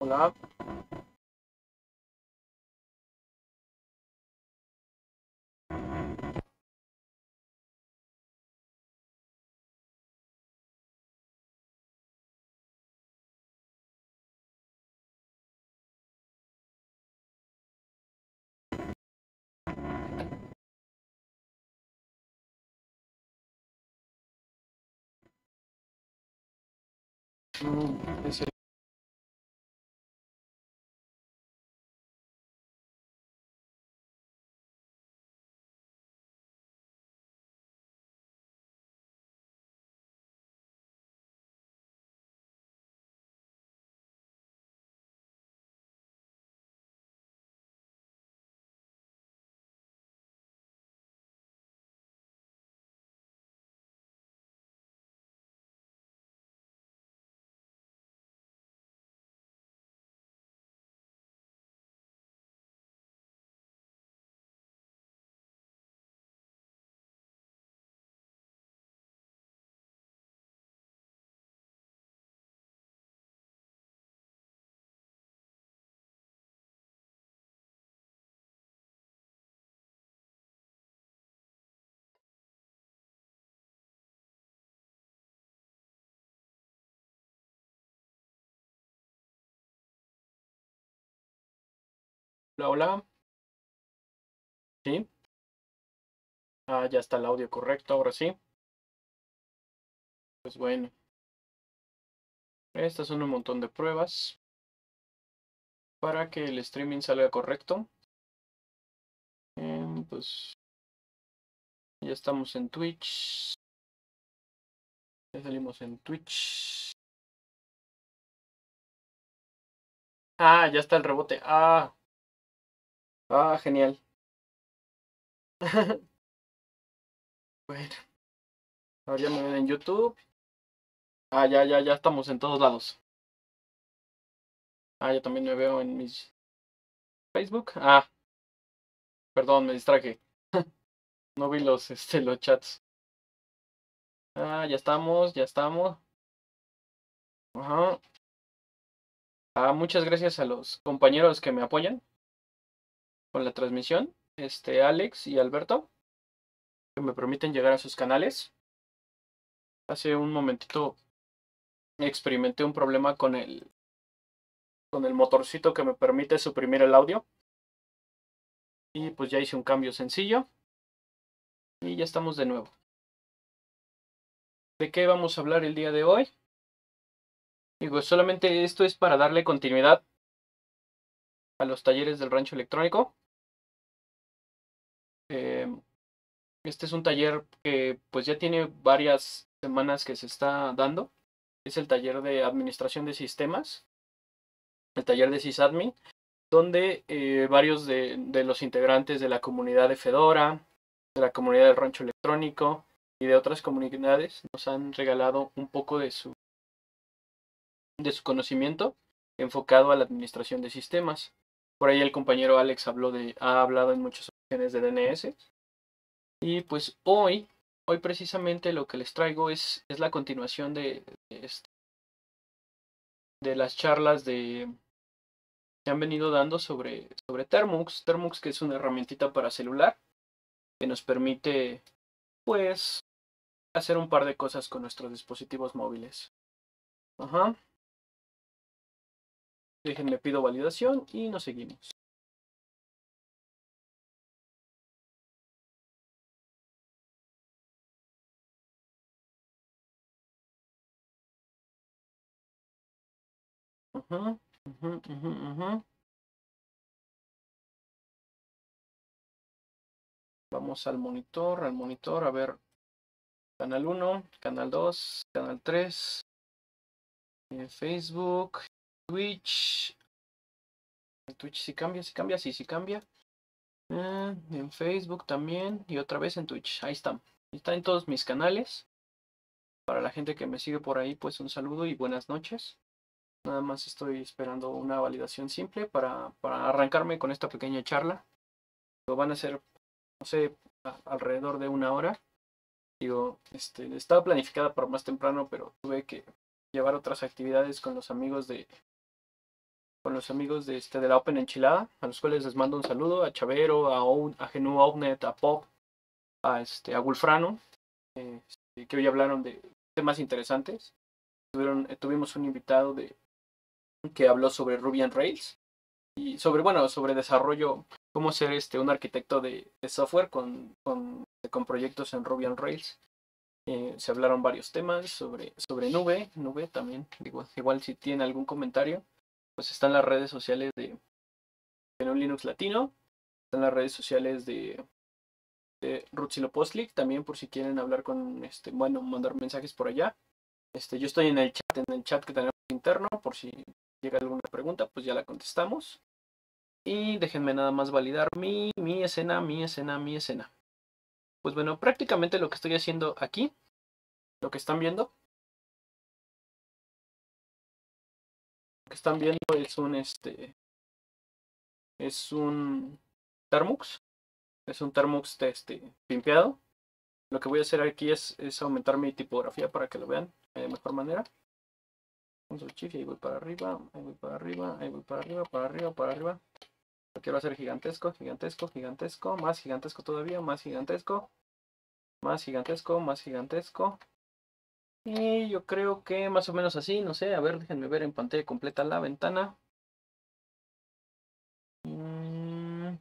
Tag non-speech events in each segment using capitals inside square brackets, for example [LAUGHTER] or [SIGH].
Hola. Mm, ese- Hola, hola. Sí. Ah, ya está el audio correcto, ahora sí. Pues bueno. Estas son un montón de pruebas para que el streaming salga correcto. Em, pues ya estamos en Twitch. Ya salimos en Twitch. Ah, ya está el rebote. Ah. Ah, genial. [LAUGHS] Bueno. Ahora ya me ven en YouTube. Ah, ya, ya, ya estamos en todos lados. Ah, yo también me veo en mis Facebook. Ah. Perdón, me distraje. [LAUGHS] No vi los, este, los chats. Ah, ya estamos, ya estamos. Ajá. Ah, muchas gracias a los compañeros que me apoyan con la transmisión. Este, Alex y Alberto, que me permiten llegar a sus canales. Hace un momentito experimenté un problema con el con el motorcito que me permite suprimir el audio. Y pues ya hice un cambio sencillo. Y ya estamos de nuevo. ¿De qué vamos a hablar el día de hoy? Digo, solamente esto es para darle continuidad a los talleres del rancho electrónico. Eh, este es un taller que pues ya tiene varias semanas que se está dando. Es el taller de administración de sistemas, el taller de sysadmin, donde eh, varios de, de, los integrantes de la comunidad de Fedora, de la comunidad del rancho electrónico y de otras comunidades nos han regalado un poco de su, de su conocimiento enfocado a la administración de sistemas. Por ahí el compañero Alex habló de, ha hablado en muchas ocasiones de DNS. Y pues hoy, hoy precisamente lo que les traigo es, es la continuación de, de, este, de las charlas de, que han venido dando sobre, sobre Termux. Termux que es una herramientita para celular que nos permite pues hacer un par de cosas con nuestros dispositivos móviles. Ajá. Déjenme pido validación y nos seguimos. Vamos al monitor, al monitor, a ver. Canal 1, canal 2, canal 3, en Facebook, Twitch. En Twitch si cambia, si cambia, sí, sí cambia. Eh, en Facebook también y otra vez en Twitch. Ahí están. Está en todos mis canales. Para la gente que me sigue por ahí, pues un saludo y buenas noches. Nada más estoy esperando una validación simple para, para arrancarme con esta pequeña charla. Lo van a ser, no sé, alrededor de una hora. Digo, este, estaba planificada para más temprano, pero tuve que llevar otras actividades con los amigos de, con los amigos de, este, de la Open Enchilada, a los cuales les mando un saludo, a Chavero, a, Ou- a Genu Outnet, a Pop, a, este, a Wolfrano, este, que hoy hablaron de temas interesantes. Tuvieron, eh, tuvimos un invitado de, que habló sobre Ruby on Rails y sobre, bueno, sobre desarrollo, cómo ser este, un arquitecto de, software con, con, con proyectos en Ruby on Rails. Eh, se hablaron varios temas sobre, sobre nube, nube también, digo, igual si tienen algún comentario, pues están las redes sociales de, de un Linux Latino, están las redes sociales de, de Rutzilo Postlick, también por si quieren hablar con, este, bueno, mandar mensajes por allá. Este, yo estoy en el chat, en el chat que tenemos interno, por si llega alguna pregunta, pues ya la contestamos. Y déjenme nada más validar mi, mi escena, mi escena, mi escena. Pues bueno, prácticamente lo que estoy haciendo aquí, lo que están viendo, están viendo es un este es un Termux, es un Termux de este pimpeado. Lo que voy a hacer aquí es, es aumentar mi tipografía para que lo vean de mejor manera. Control Shift y voy para arriba, ahí voy para arriba, ahí voy para arriba, para arriba, para arriba. Lo quiero hacer gigantesco, gigantesco, gigantesco, más gigantesco todavía, más gigantesco, más gigantesco, más gigantesco. Y yo creo que más o menos así, no sé, a ver, déjenme ver en pantalla completa la ventana. Mm.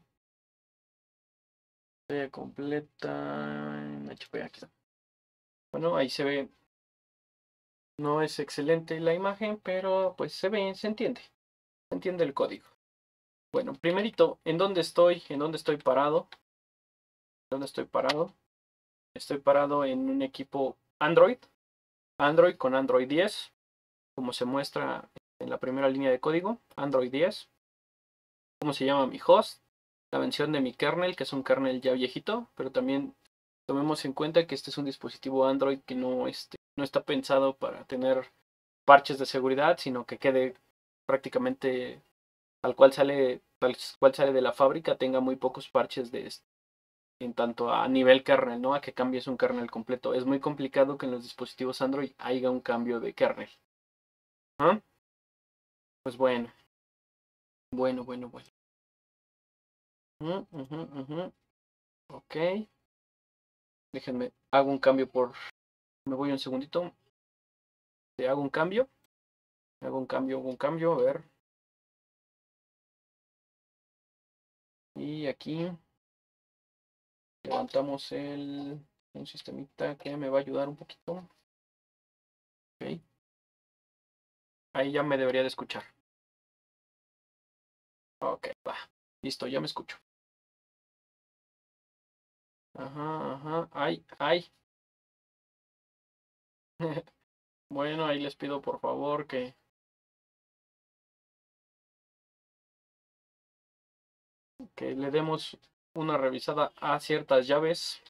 Pantalla completa. Bueno, ahí se ve. No es excelente la imagen, pero pues se ve, se entiende. Se entiende el código. Bueno, primerito, ¿en dónde estoy? ¿En dónde estoy parado? ¿Dónde estoy parado? Estoy parado en un equipo Android. Android con Android 10. Como se muestra en la primera línea de código. Android 10. ¿Cómo se llama mi host? La mención de mi kernel, que es un kernel ya viejito. Pero también tomemos en cuenta que este es un dispositivo Android que no, este, está pensado para tener parches de seguridad, sino que quede prácticamente al cual sale, tal cual sale de la fábrica, tenga muy pocos parches de este, en tanto a nivel kernel, ¿no? A que cambies un kernel completo. Es muy complicado que en los dispositivos Android haya un cambio de kernel. ¿Ah? Pues bueno. Bueno, bueno, bueno. Uh, ujú, ujú. Ok. Déjenme, hago un cambio por... Me voy un segundito. Hago un cambio. Hago un cambio, hago un cambio, a ver. Y aquí levantamos el un sistemita que me va a ayudar un poquito. Ok. Ahí ya me debería de escuchar. Ok, va. Listo, ya me escucho. Ajá, ajá. Ay, ay. [LAUGHS] bueno, ahí les pido por favor que que le demos una revisada a ciertas llaves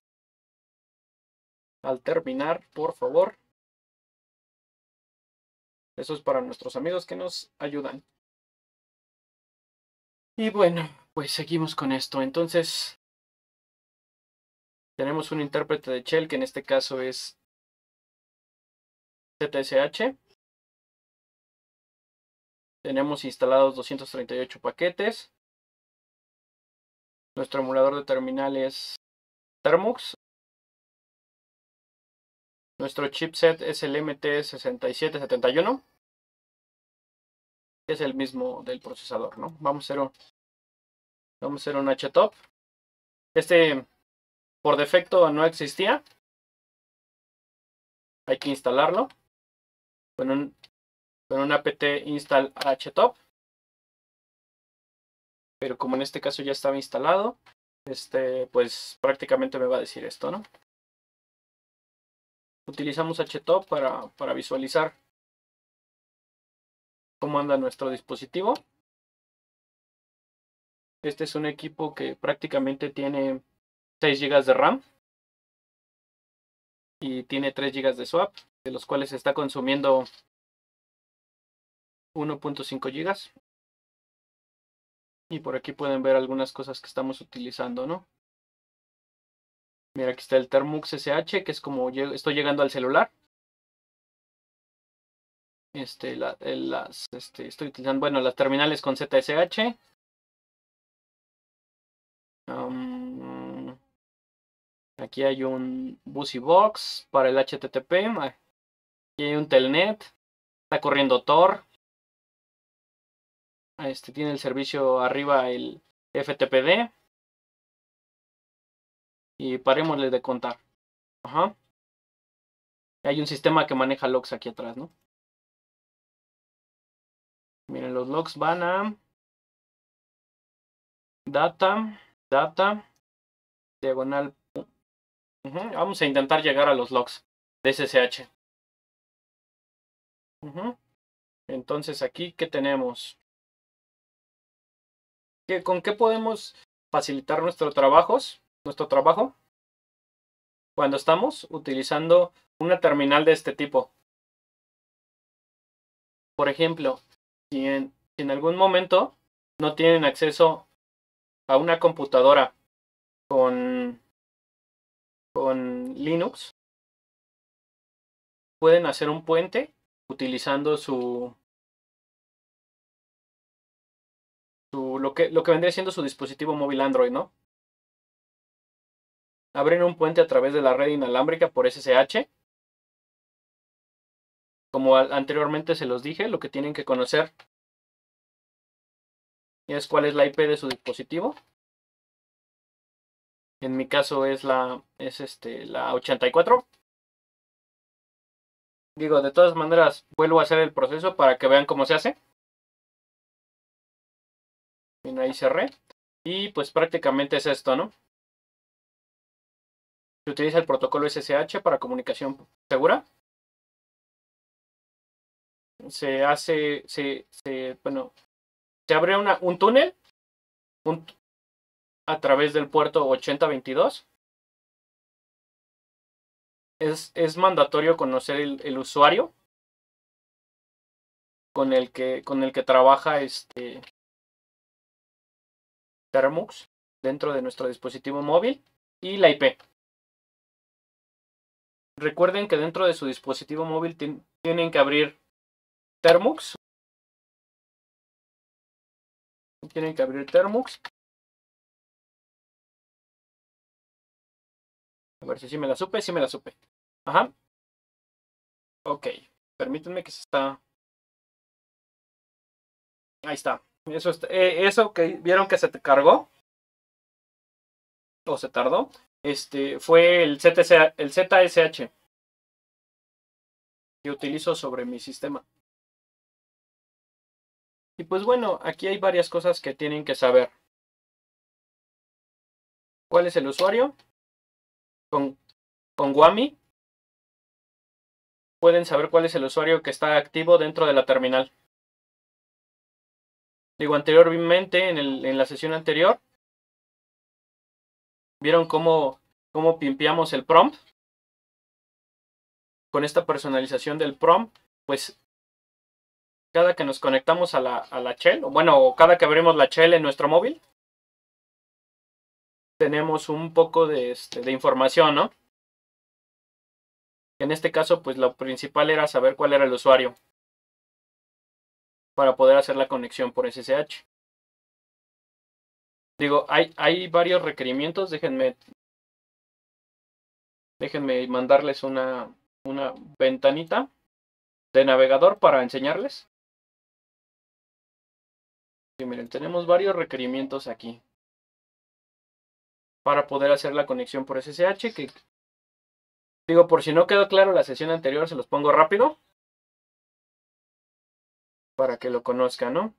al terminar, por favor. Eso es para nuestros amigos que nos ayudan. Y bueno, pues seguimos con esto. Entonces, tenemos un intérprete de shell que en este caso es ZSH. Tenemos instalados 238 paquetes. Nuestro emulador de terminal es Termux. Nuestro chipset es el MT6771. Es el mismo del procesador, ¿no? Vamos a hacer un, vamos a hacer un htop. Este por defecto no existía. Hay que instalarlo. Con un, con un apt install htop pero como en este caso ya estaba instalado, este, pues prácticamente me va a decir esto, ¿no? Utilizamos htop para, para visualizar cómo anda nuestro dispositivo. Este es un equipo que prácticamente tiene 6 GB de RAM y tiene 3 GB de swap, de los cuales está consumiendo 1.5 GB. Y por aquí pueden ver algunas cosas que estamos utilizando, ¿no? Mira, aquí está el Termux SH, que es como estoy llegando al celular. Este, las, este, estoy utilizando, bueno, las terminales con ZSH. aquí hay un Busy Box para el HTTP. Aquí hay un Telnet. Está corriendo Tor. Este tiene el servicio arriba el FTPD. Y parémosle de contar. Ajá. Hay un sistema que maneja logs aquí atrás, ¿no? Miren, los logs van a data, data, diagonal. Vamos a intentar llegar a los logs de SSH. Entonces aquí, ¿qué tenemos? ¿Con qué podemos facilitar nuestros trabajos? Nuestro trabajo cuando estamos utilizando una terminal de este tipo. Por ejemplo, si en, en algún momento no tienen acceso a una computadora con, con Linux, pueden hacer un puente utilizando su, lo, que, lo que vendría siendo su dispositivo móvil Android, ¿no? Abren un puente a través de la red inalámbrica por SSH. Como anteriormente se los dije, lo que tienen que conocer es cuál es la IP de su dispositivo. En mi caso es la es este la 84. Digo, de todas maneras, vuelvo a hacer el proceso para que vean cómo se hace ahí cerré. Y pues prácticamente es esto, ¿no? Se utiliza el protocolo SSH para comunicación segura. Se hace, se, se bueno, se abre una, un túnel a través del puerto 8022. Es, es mandatorio conocer el, el, usuario con el que, con el que trabaja este, Termux dentro de nuestro dispositivo móvil y la IP. Recuerden que dentro de su dispositivo móvil tienen que abrir Termux. Tienen que abrir Termux. A ver si sí me la supe, sí me la supe. Ajá. Ok. Permítanme que se está... Ahí está. Eso, eh, eso que vieron que se te cargó o se tardó, este fue el, ZSH, el ZSH que utilizo sobre mi sistema. Y pues bueno, aquí hay varias cosas que tienen que saber. ¿Cuál es el usuario? Con, con Wami pueden saber cuál es el usuario que está activo dentro de la terminal. Digo, anteriormente, en, la sesión anterior, ¿vieron cómo, cómo pimpeamos el prompt? Con esta personalización del prompt, pues cada que nos conectamos a la, a la shell, o bueno, cada que abrimos la shell en nuestro móvil, tenemos un poco de, este, de información, ¿no? En este caso, pues lo principal era saber cuál era el usuario para poder hacer la conexión por SSH. Digo, hay, hay varios requerimientos, déjenme, déjenme mandarles una, una ventanita de navegador para enseñarles. Y miren, tenemos varios requerimientos aquí para poder hacer la conexión por SSH. Que, digo, por si no quedó claro la sesión anterior, se los pongo rápido para que lo conozcan, ¿no?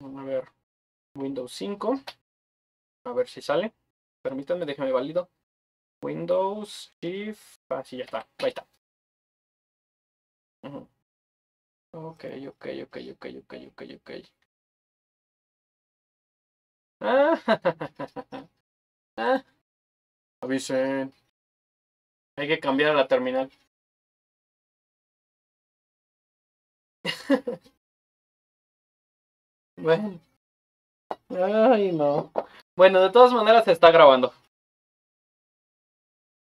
A ver, Windows 5, a ver si sale. Permítanme, déjenme válido. Windows, Shift, ah, ya está, ahí está. Ok, ok, ok, ok, ok, ok, ok. Ah, [LAUGHS] ah. Avisen. Hay que cambiar la terminal. [LAUGHS] bueno. Ay, no. Bueno, de todas maneras se está grabando.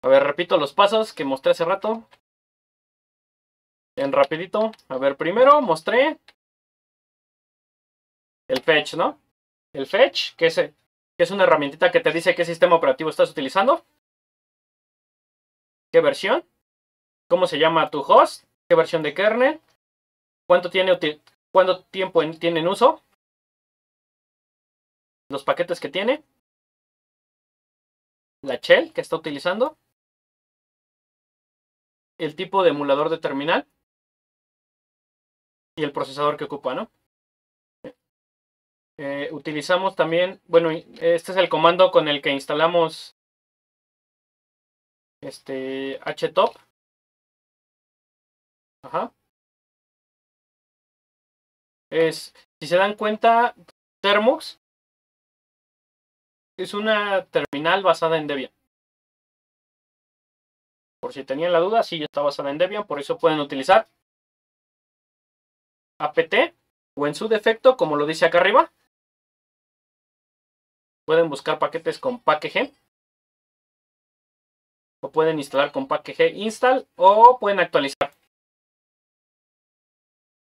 A ver, repito los pasos que mostré hace rato. En rapidito. A ver, primero mostré el fetch, ¿no? El fetch, que es, que es una herramientita que te dice qué sistema operativo estás utilizando. ¿Qué versión? ¿Cómo se llama tu host? ¿Qué versión de kernel? ¿Cuánto, tiene, cuánto tiempo tiene en uso? Los paquetes que tiene. La shell que está utilizando. El tipo de emulador de terminal. Y el procesador que ocupa, ¿no? Eh, utilizamos también, bueno, este es el comando con el que instalamos este htop. Ajá. Es, si se dan cuenta, Thermux es una terminal basada en Debian. Por si tenían la duda, sí está basada en Debian, por eso pueden utilizar apt o en su defecto, como lo dice acá arriba, pueden buscar paquetes con packg o pueden instalar con packg install o pueden actualizar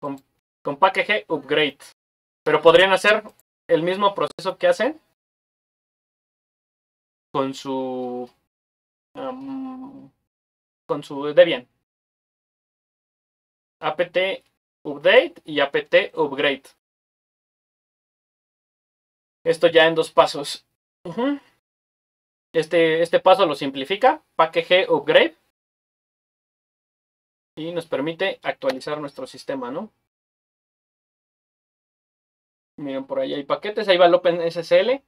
con, con packg upgrade. Pero podrían hacer el mismo proceso que hacen con su con su Debian. apt update y apt upgrade. Esto ya en dos pasos. este, este paso lo simplifica. Package upgrade. Y nos permite actualizar nuestro sistema, ¿no? Miren, por ahí hay paquetes. Ahí va el OpenSSL.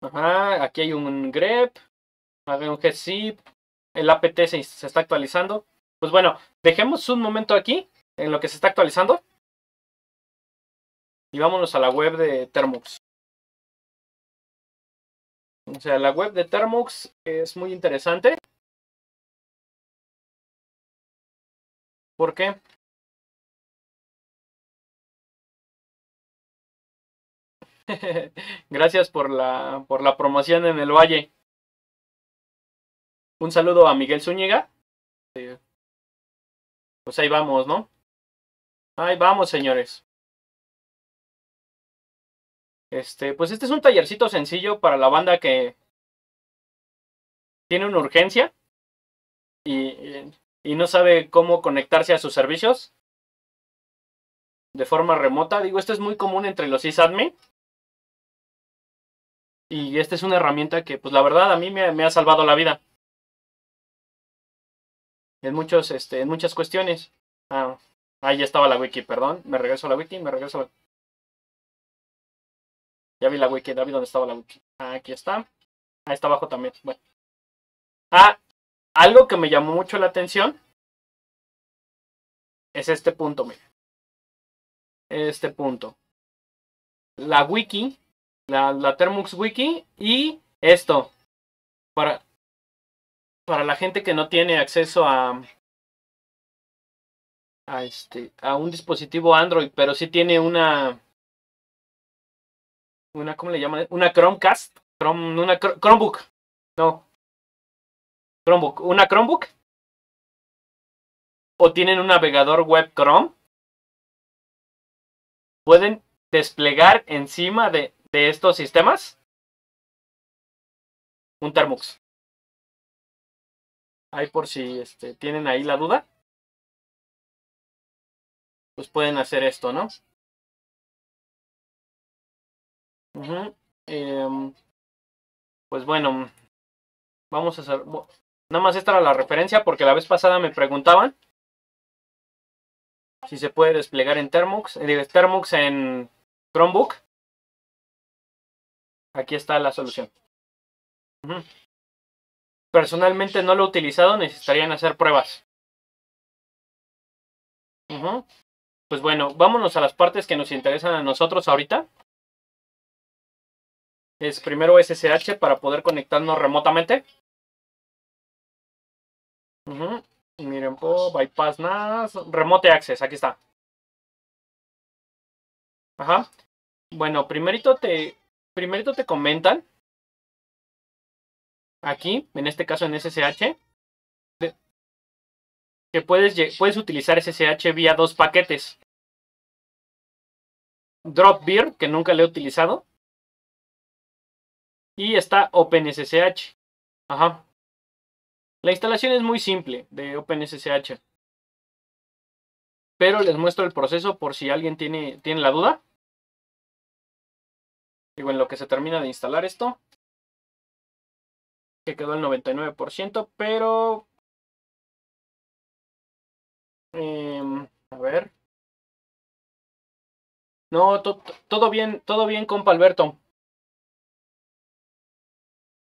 Ajá, aquí hay un grep. Un gzip. El apt se, se está actualizando. Pues bueno, dejemos un momento aquí en lo que se está actualizando. Y vámonos a la web de Termux. O sea, la web de Termux es muy interesante. ¿Por qué? [LAUGHS] Gracias por la, por la promoción en el Valle. Un saludo a Miguel Zúñiga. Pues ahí vamos, ¿no? Ahí vamos, señores. Este, pues este es un tallercito sencillo para la banda que tiene una urgencia y, y no sabe cómo conectarse a sus servicios de forma remota. Digo, esto es muy común entre los sysadmin. Y esta es una herramienta que, pues la verdad, a mí me, ha salvado la vida en, muchos, este, en muchas cuestiones. Ah, ahí estaba la wiki, perdón. Me regreso a la wiki, me regreso a la... Ya vi la wiki, David, ¿dónde estaba la wiki? aquí está. Ahí está abajo también. Bueno. Ah, algo que me llamó mucho la atención es este punto, mira. Este punto. La wiki, la, la Termux wiki y esto. Para, para la gente que no tiene acceso a, a, este, a un dispositivo Android, pero sí tiene una, una ¿cómo le llaman? Una Chromecast, Chrome, una Chromebook, no, Chromebook, una Chromebook, o tienen un navegador web Chrome, pueden desplegar encima de, de estos sistemas un Termux. Ahí por si este, tienen ahí la duda. Pues pueden hacer esto, ¿no? Em, pues bueno, vamos a hacer... Nada más esta era la referencia porque la vez pasada me preguntaban si se puede desplegar en Termux, eh, Termux en Chromebook. Aquí está la solución. Personalmente no lo he utilizado, necesitarían hacer pruebas. Pues bueno, vámonos a las partes que nos interesan a nosotros ahorita. Es primero SSH para poder conectarnos remotamente. Miren, po, bypass NAS, remote access, aquí está. Ajá. Bueno, primerito te, primerito te comentan aquí, en este caso en SSH, que puedes, puedes utilizar SSH vía dos paquetes. Dropbeer, que nunca le he utilizado. Y está OpenSSH. Ajá. La instalación es muy simple de OpenSSH. Pero les muestro el proceso por si alguien tiene, tiene la duda. Digo, en lo que se termina de instalar esto. Que quedó el 99%, pero... Em, a ver. No, todo bien, todo bien, compa Alberto.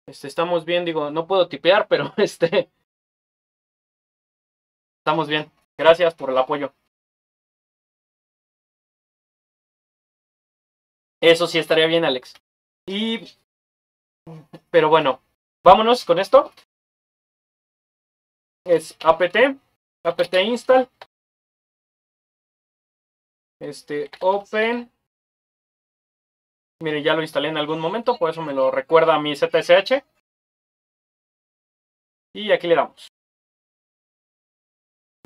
Este, estamos bien, digo, no puedo tipear, pero [LAUGHS] este... Estamos bien. Gracias por el apoyo. Eso sí estaría bien, Alex. Y... Pero bueno, vámonos con esto. Es apt, apt install. Este, open. Mire, ya lo instalé en algún momento, por eso me lo recuerda mi ZSH. Y aquí le damos.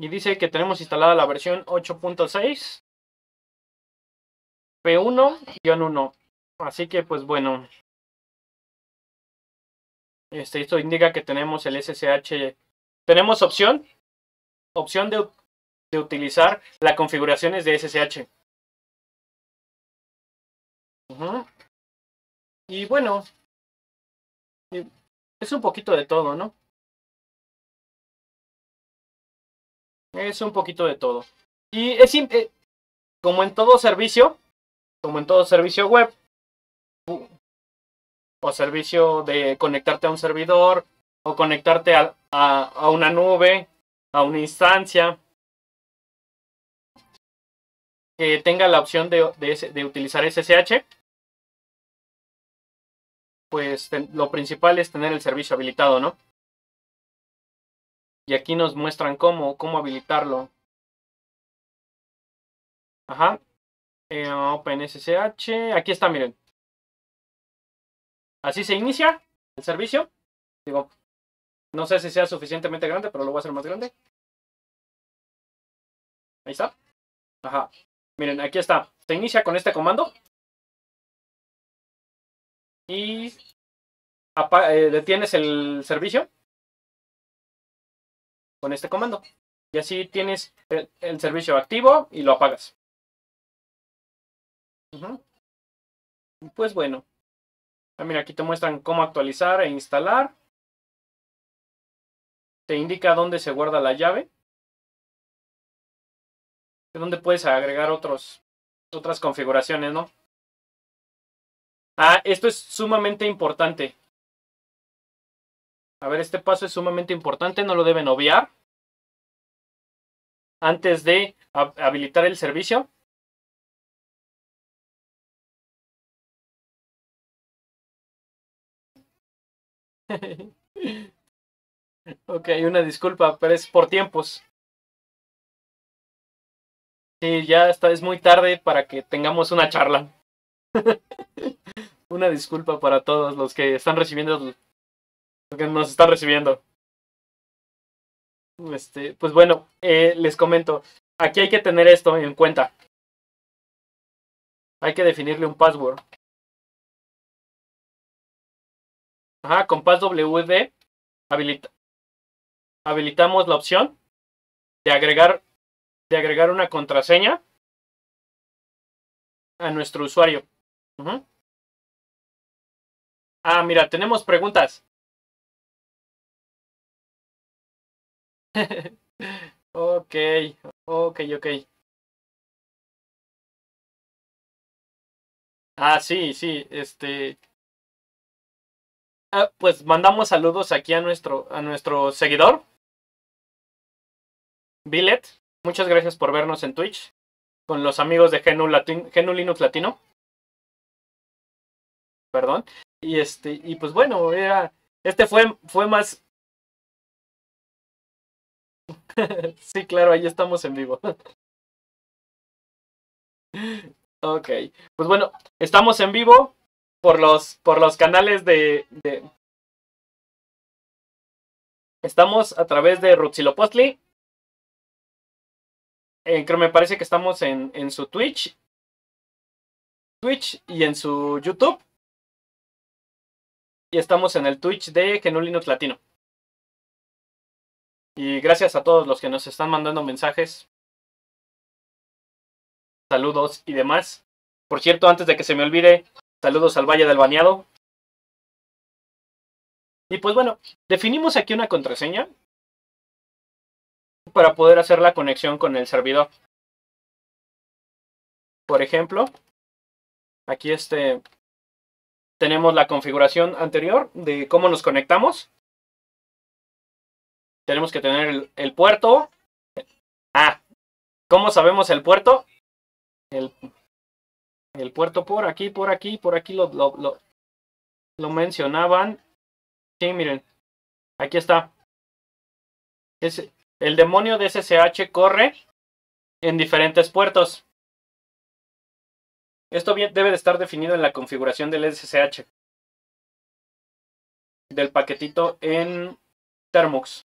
Y dice que tenemos instalada la versión 8.6. P1-1. Así que pues bueno. Este, esto indica que tenemos el SSH. Tenemos opción. Opción de, utilizar las configuraciones de SSH. Y bueno. Es un poquito de todo, ¿no? Es un poquito de todo. Y es eh, como en todo servicio, como en todo servicio web, o servicio de conectarte a un servidor, o conectarte a, a, una nube, a una instancia, que tenga la opción de, de, utilizar SSH, pues lo principal es tener el servicio habilitado, ¿no? Y aquí nos muestran cómo, cómo habilitarlo. Ajá. Eh, OpenSSH. Aquí está, miren. Así se inicia el servicio. Digo, no sé si sea suficientemente grande, pero lo voy a hacer más grande. Ahí está. Ajá. Miren, aquí está. Se inicia con este comando. Y eh, detienes el servicio con este comando. Y así tienes el servicio activo y lo apagas. Pues bueno. Ah, mira, aquí te muestran cómo actualizar e instalar. Te indica dónde se guarda la llave. De dónde puedes agregar otros, otras configuraciones, ¿no? Ah, esto es sumamente importante. A ver, este paso es sumamente importante, no lo deben obviar. Antes de habilitar el servicio, ok, una disculpa, pero es por tiempos. Sí, ya está, es muy tarde para que tengamos una charla. [LAUGHS] una disculpa para todos los que están recibiendo, los que nos están recibiendo. Este, pues bueno, eh, les comento, aquí hay que tener esto en cuenta. Hay que definirle un password. Ajá, con passwd habilita habilitamos la opción de agregar, de agregar una contraseña a nuestro usuario. Ah, mira, tenemos preguntas. [LAUGHS] ok, ok, ok. Ah, sí, sí, este... Ah, pues mandamos saludos aquí a nuestro, a nuestro seguidor. Billet. Muchas gracias por vernos en Twitch. Con los amigos de Genu, Linux Latino. Perdón. Y este, y pues bueno. Este fue, fue más. [LAUGHS] sí, claro, ahí estamos en vivo. [LAUGHS] ok. Pues bueno, estamos en vivo por los, por los canales de, Estamos a través de Rutzilopostli eh, creo me parece que estamos en, en su Twitch. Twitch y en su YouTube. Y estamos en el Twitch de Genulinux Latino. Y gracias a todos los que nos están mandando mensajes. Saludos y demás. Por cierto, antes de que se me olvide, saludos al Valle del Baneado. Y pues bueno, definimos aquí una contraseña para poder hacer la conexión con el servidor. Por ejemplo, aquí este tenemos la configuración anterior de cómo nos conectamos. Tenemos que tener el, puerto. Ah, ¿cómo sabemos el puerto? El, el, puerto por aquí, por aquí, por aquí lo, lo, lo, mencionaban. Sí, miren. Aquí está. Es, el demonio de SSH corre en diferentes puertos. Esto debe de estar definido en la configuración del SSH. Del paquetito en Termux.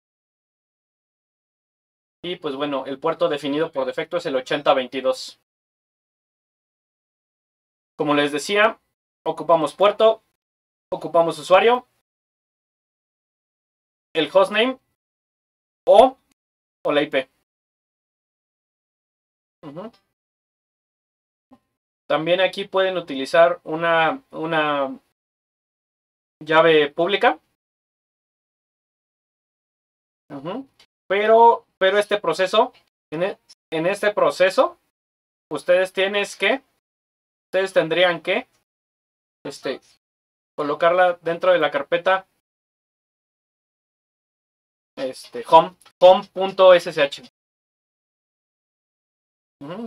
Y pues bueno, el puerto definido por defecto es el 8022. Como les decía, ocupamos puerto, ocupamos usuario el hostname o, o la IP. También aquí pueden utilizar una, una llave pública. Pero, pero este proceso, en, e, en este proceso, ustedes tienen que, ustedes tendrían que, este, colocarla dentro de la carpeta este, home,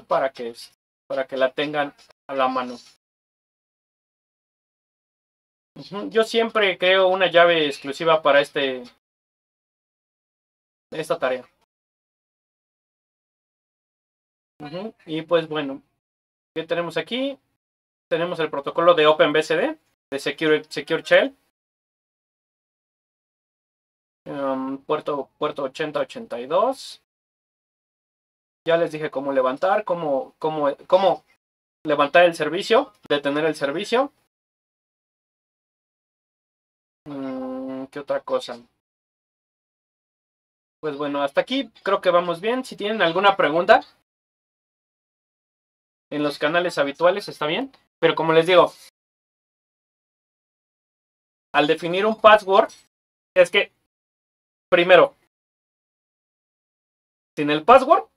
para que para que la tengan a la mano. Yo siempre creo una llave exclusiva para este esta tarea. Y pues bueno, ¿qué tenemos aquí? Tenemos el protocolo de OpenBSD, de Secure, Secure Shell. Um, puerto, puerto 8082. Ya les dije cómo levantar, cómo, cómo, cómo levantar el servicio, detener el servicio. Mm, ¿Qué otra cosa? Pues bueno, hasta aquí creo que vamos bien. Si tienen alguna pregunta en los canales habituales, está bien. Pero como les digo, al definir un password, es que Primero, sin el password,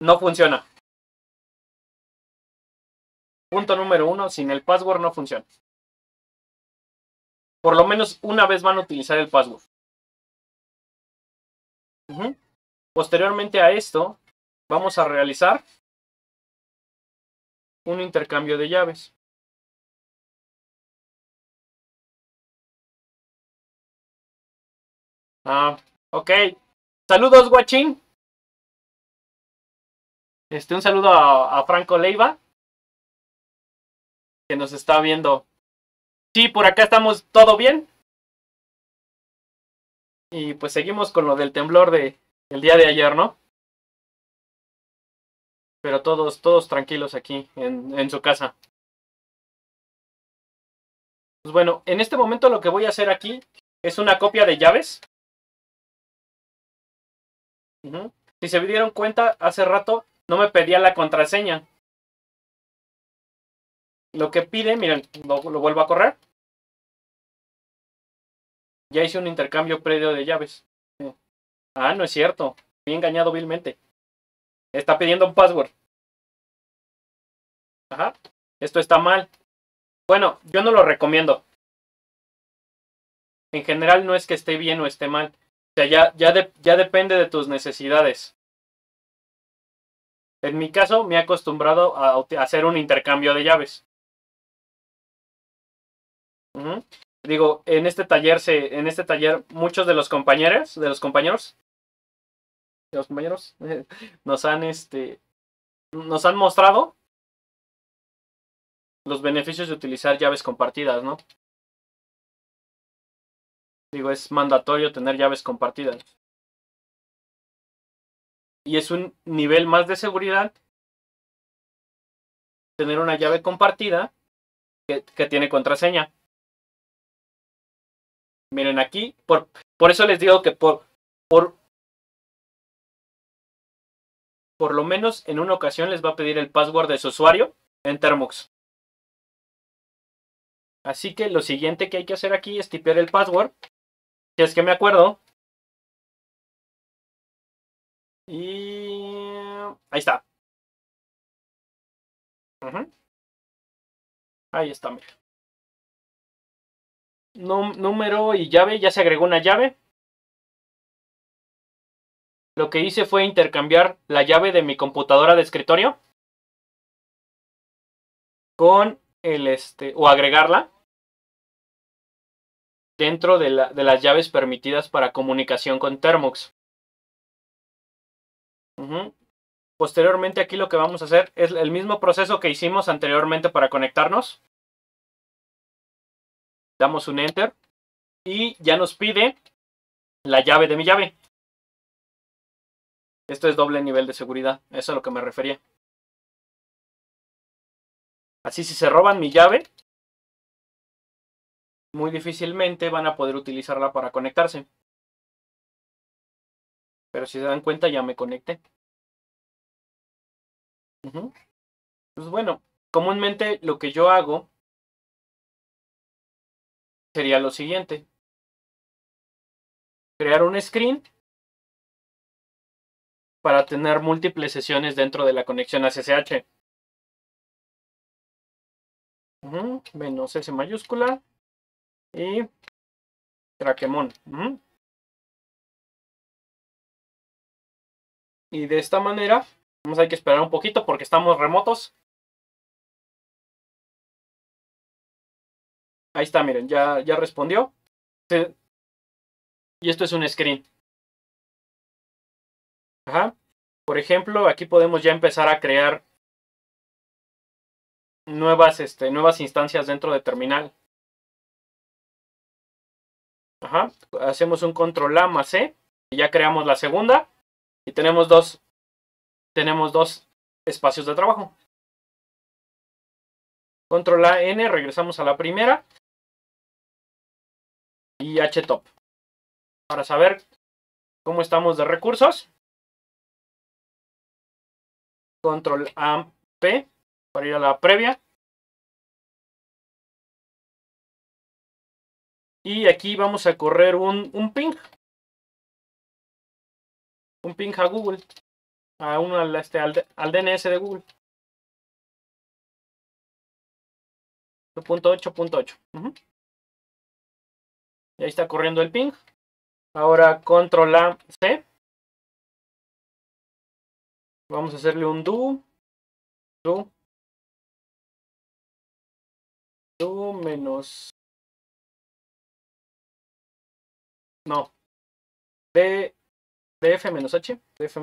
no funciona. Punto número uno, sin el password no funciona. Por lo menos una vez van a utilizar el password. Posteriormente a esto, vamos a realizar un intercambio de llaves. Ah, ok. Saludos, guachín. Este, un saludo a, Franco Leiva, que nos está viendo. Sí, por acá estamos todo bien. Y pues seguimos con lo del temblor de el día de ayer, ¿no? Pero todos, todos tranquilos aquí en, su casa. Pues bueno, en este momento lo que voy a hacer aquí es una copia de llaves si se dieron cuenta, hace rato no me pedía la contraseña. Lo que pide, miren, lo, vuelvo a correr. Ya hice un intercambio previo de llaves. Ah, no es cierto. Fui engañado vilmente. Está pidiendo un password. Ajá. Esto está mal. Bueno, yo no lo recomiendo. En general no es que esté bien o esté mal. O sea, ya, ya, ya depende de tus necesidades. En mi caso, me he acostumbrado a, hacer un intercambio de llaves. Digo, en este taller se, en este taller, muchos de los compañeros, de los compañeros, los compañeros, [LAUGHS] nos han este, nos han mostrado los beneficios de utilizar llaves compartidas, ¿no? Digo, es mandatorio tener llaves compartidas. y es un nivel más de seguridad tener una llave compartida que, tiene contraseña. Miren aquí, por, por eso les digo que por, por, por lo menos en una ocasión les va a pedir el password de su usuario en Termux. Así que lo siguiente que hay que hacer aquí es tipear el password. Si es que me acuerdo. Y ahí está. Ahí está, mira. número y llave, ya se agregó una llave. Lo que hice fue intercambiar la llave de mi computadora de escritorio con el este o agregarla dentro de, la, de las llaves permitidas para comunicación con Termux. Posteriormente aquí lo que vamos a hacer es el mismo proceso que hicimos anteriormente para conectarnos. Damos un enter y ya nos pide la llave de mi llave. Esto es doble nivel de seguridad, eso es a lo que me refería. Así si se roban mi llave, muy difícilmente van a poder utilizarla para conectarse. Pero si se dan cuenta ya me conecté. Pues bueno, comúnmente lo que yo hago sería lo siguiente. Crear un screen para tener múltiples sesiones dentro de la conexión a SSH. Menos S mayúscula y Traquemon. Y de esta manera, vamos a hay que esperar un poquito porque estamos remotos. Ahí está, miren, ya, ya respondió. Y esto es un screen. Por ejemplo, aquí podemos ya empezar a crear nuevas, este, nuevas instancias dentro de terminal. Ajá. Hacemos un control A más C. Y ya creamos la segunda. Y tenemos dos, tenemos dos espacios de trabajo. Control A N, regresamos a la primera. Y htop. Para saber cómo estamos de recursos. Control A P para ir a la previa. Y aquí vamos a correr un, un ping. Un ping a Google. A uno al, este, al, DNS de Google. 8.8.8. Y ahí está corriendo el ping. Ahora control A C. Vamos a hacerle un do. Do. Do menos No. D, DF menos H. DF,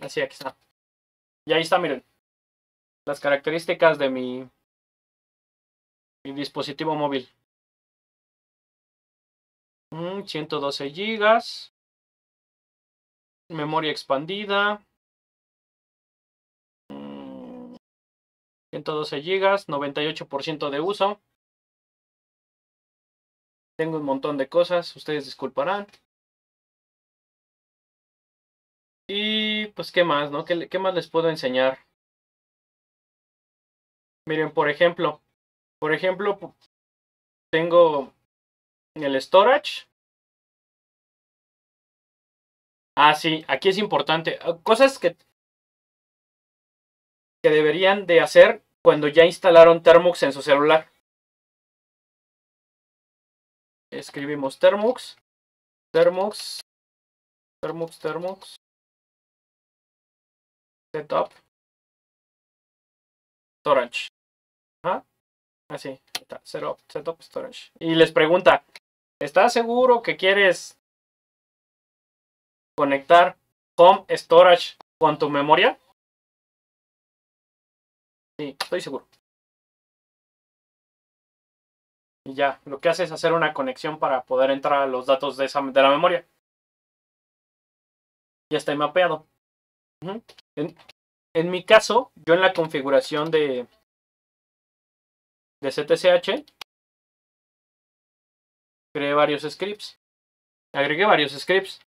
así, aquí está. Y ahí está, miren. Las características de mi, mi dispositivo móvil. 112 mm, gigas. Memoria expandida. 112 mm, gigas, 98% de uso. Tengo un montón de cosas, ustedes disculparán. Y pues, ¿qué más, no? ¿Qué, qué más les puedo enseñar? Miren, por ejemplo, por ejemplo, tengo el storage. Ah, sí, aquí es importante. Ah, cosas que, que deberían de hacer cuando ya instalaron Termux en su celular. escribimos Termux, Termux, Termux, Termux, Setup, Storage. Así, setup, setup Storage. Y les pregunta, ¿estás seguro que quieres conectar Home Storage con tu memoria? Sí, estoy seguro. Y ya, lo que hace es hacer una conexión para poder entrar a los datos de, esa, de la memoria. Ya está mapeado. en, en mi caso, yo en la configuración de, de CTCH creé varios scripts. Agregué varios scripts.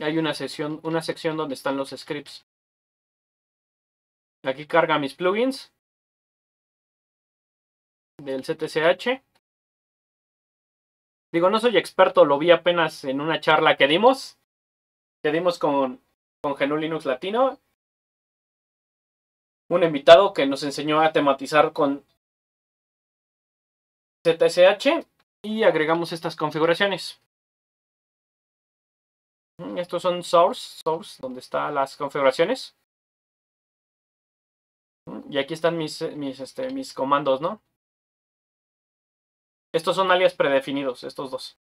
Hay una sección, una sección donde están los scripts. Aquí carga mis plugins del CTCH. Digo, no soy experto, lo vi apenas en una charla que dimos. Que dimos con, con GNU Linux Latino. Un invitado que nos enseñó a tematizar con ZSH y agregamos estas configuraciones. Estos son source, source, donde están las configuraciones. Y aquí están mis, mis, este, mis comandos, ¿no? Estos son alias predefinidos, estos dos.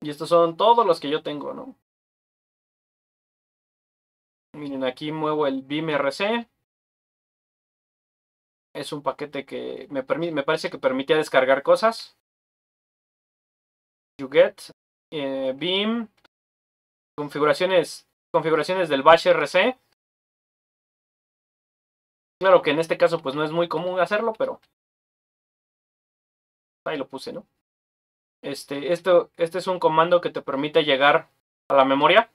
Y estos son todos los que yo tengo, ¿no? Miren, aquí muevo el BIMRC. Es un paquete que me, me parece que permitía descargar cosas. You get, eh, BIM, configuraciones, configuraciones del bash RC. Claro que en este caso pues no es muy común hacerlo, pero ahí lo puse, ¿no? Este, esto, este es un comando que te permite llegar a la memoria,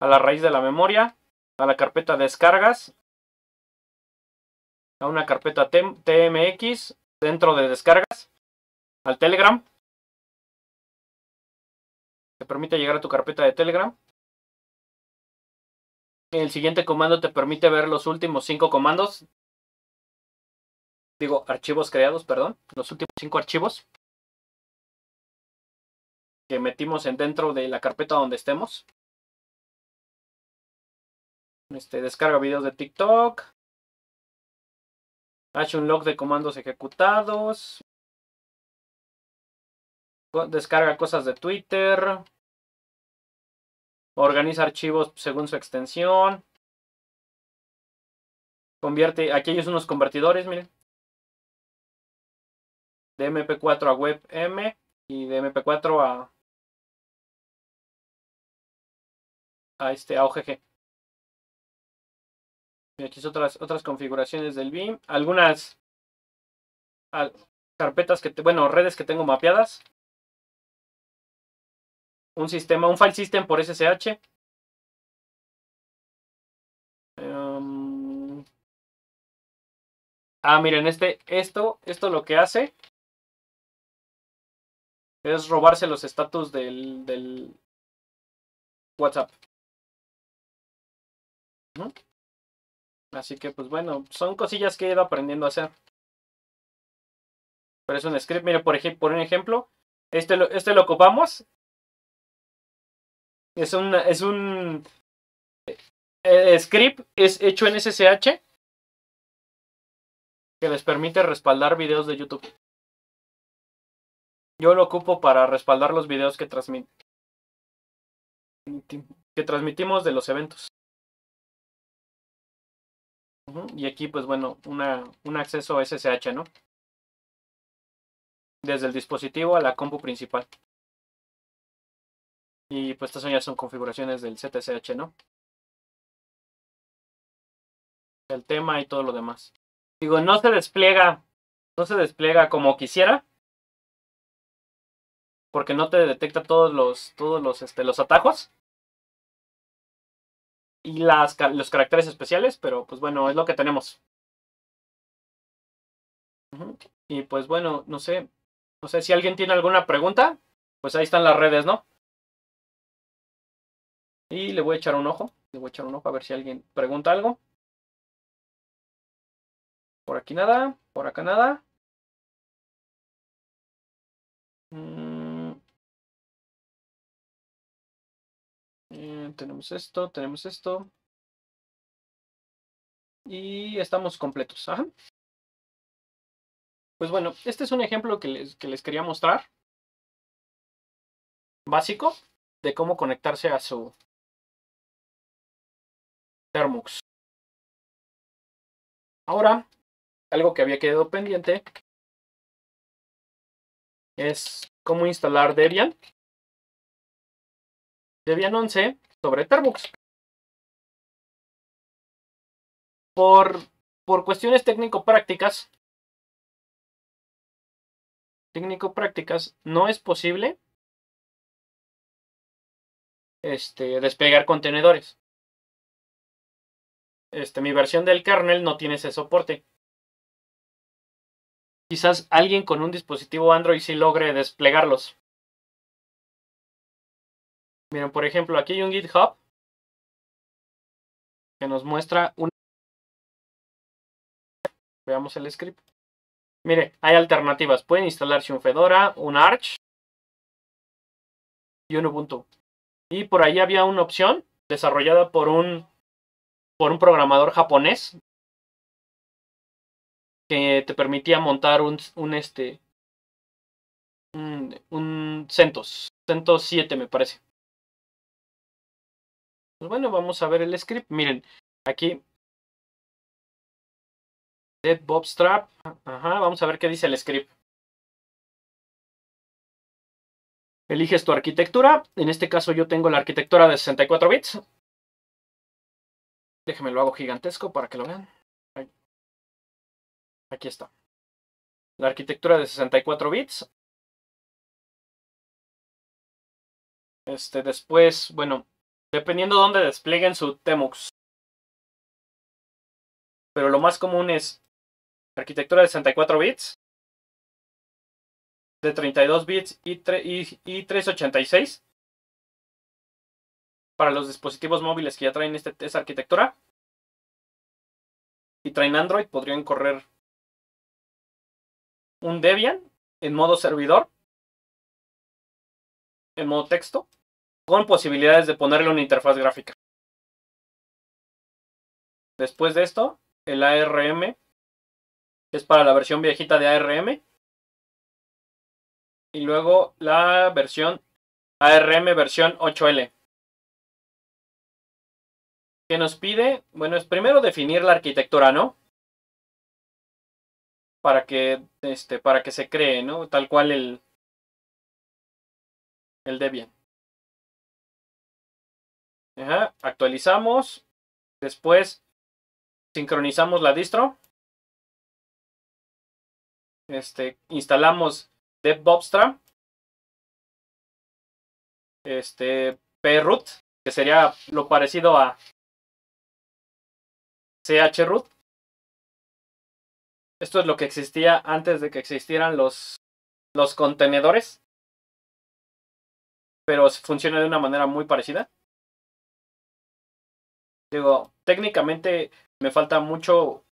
a la raíz de la memoria, a la carpeta descargas, a una carpeta TMX dentro de descargas, al Telegram. Te permite llegar a tu carpeta de Telegram. El siguiente comando te permite ver los últimos cinco comandos digo, archivos creados, perdón, los últimos cinco archivos que metimos en dentro de la carpeta donde estemos. Este, descarga videos de TikTok. Hace un log de comandos ejecutados. Descarga cosas de Twitter. Organiza archivos según su extensión. Convierte, aquí hay unos convertidores, miren de MP4 a WebM y de MP4 a, a este a OGG. Y aquí son otras, otras configuraciones del BIM. Algunas carpetas que, bueno, redes que tengo mapeadas. Un sistema, un file system por SSH. Em, ah, miren, este, esto, esto lo que hace es robarse los estatus del, del WhatsApp. Así que, pues bueno, son cosillas que he ido aprendiendo a hacer. Pero es un script. Mire, por, ejemplo, por un ejemplo, este lo, este lo ocupamos. Es un, es un eh, script es hecho en SSH que les permite respaldar videos de YouTube. Yo lo ocupo para respaldar los videos que, que transmitimos de los eventos. Y aquí, pues bueno, una, un acceso SSH, ¿no? Desde el dispositivo a la compu principal. Y pues estas ya son configuraciones del ZSH, ¿no? El tema y todo lo demás. Digo, no se despliega, no se despliega como quisiera, porque no te detecta todos los, todos los, este, los atajos y las, los caracteres especiales, pero pues bueno, es lo que tenemos. Y pues bueno, no sé, no sé si alguien tiene alguna pregunta, pues ahí están las redes, ¿no? Y le voy a echar un ojo, le voy a echar un ojo a ver si alguien pregunta algo. Por aquí nada, por acá nada. Mm. Eh, tenemos esto, tenemos esto. Y estamos completos. Pues bueno, este es un ejemplo que les, que les quería mostrar. Básico de cómo conectarse a su Termux. Ahora, algo que había quedado pendiente es cómo instalar Debian. Debian 11 sobre Etherbox. Por, por cuestiones técnico-prácticas, técnico-prácticas, no es posible este, despegar contenedores. Este, mi versión del kernel no tiene ese soporte. Quizás alguien con un dispositivo Android sí logre desplegarlos. Miren, por ejemplo, aquí hay un GitHub que nos muestra un... Veamos el script. Mire, hay alternativas. Pueden instalarse un Fedora, un Arch y un Ubuntu. Y por ahí había una opción desarrollada por un, por un programador japonés que te permitía montar un, un este un, CentOS, CentOS 7 me parece. Pues bueno, vamos a ver el script. Miren, aquí Dead Bobstrap. Ajá, vamos a ver qué dice el script. Eliges tu arquitectura. En este caso yo tengo la arquitectura de 64 bits. Déjenme lo hago gigantesco para que lo vean. Aquí está. La arquitectura de 64 bits. Este, después, bueno, dependiendo de dónde desplieguen su Temux. Pero lo más común es arquitectura de 64 bits, de 32 bits y, y, 386 para los dispositivos móviles que ya traen este, arquitectura y traen Android podrían correr un Debian en modo servidor, en modo texto, con posibilidades de ponerle una interfaz gráfica. Después de esto, el ARM, es para la versión viejita de ARM, y luego la versión ARM versión 8L. ¿Qué nos pide? Bueno, es primero definir la arquitectura, ¿no? para que este para que se cree, ¿no? Tal cual el el Debian. Ajá, actualizamos, después sincronizamos la distro. Este, instalamos DevBobstra. Este, proot, que sería lo parecido a chroot. Esto es lo que existía antes de que existieran los, los contenedores. Pero funciona de una manera muy parecida. Digo, técnicamente me falta mucho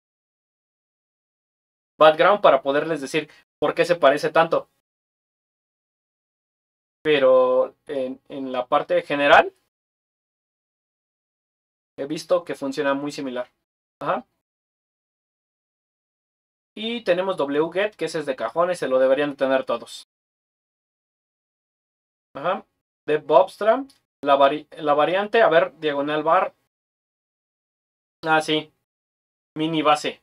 background para poderles decir por qué se parece tanto. Pero en, en la parte general he visto que funciona muy similar. Y tenemos wget, que ese es de cajones, se lo deberían tener todos. Ajá. De Bobstra, la, la variante, a ver, diagonal bar. Ah, sí. Mini base.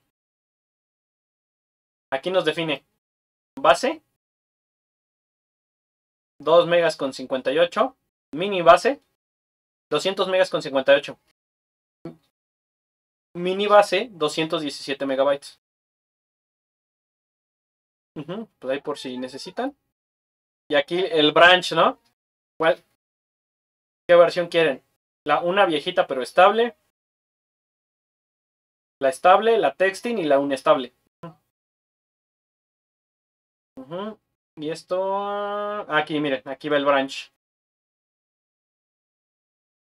Aquí nos define base. 2 megas con 58. Mini base. 200 megas con 58. Mini base, 217 megabytes. Pues ahí por si necesitan. Y aquí el branch, ¿no? ¿Cuál? ¿Qué versión quieren? La, una viejita pero estable. La estable, la texting y la unestable. Y esto... Aquí, miren, aquí va el branch.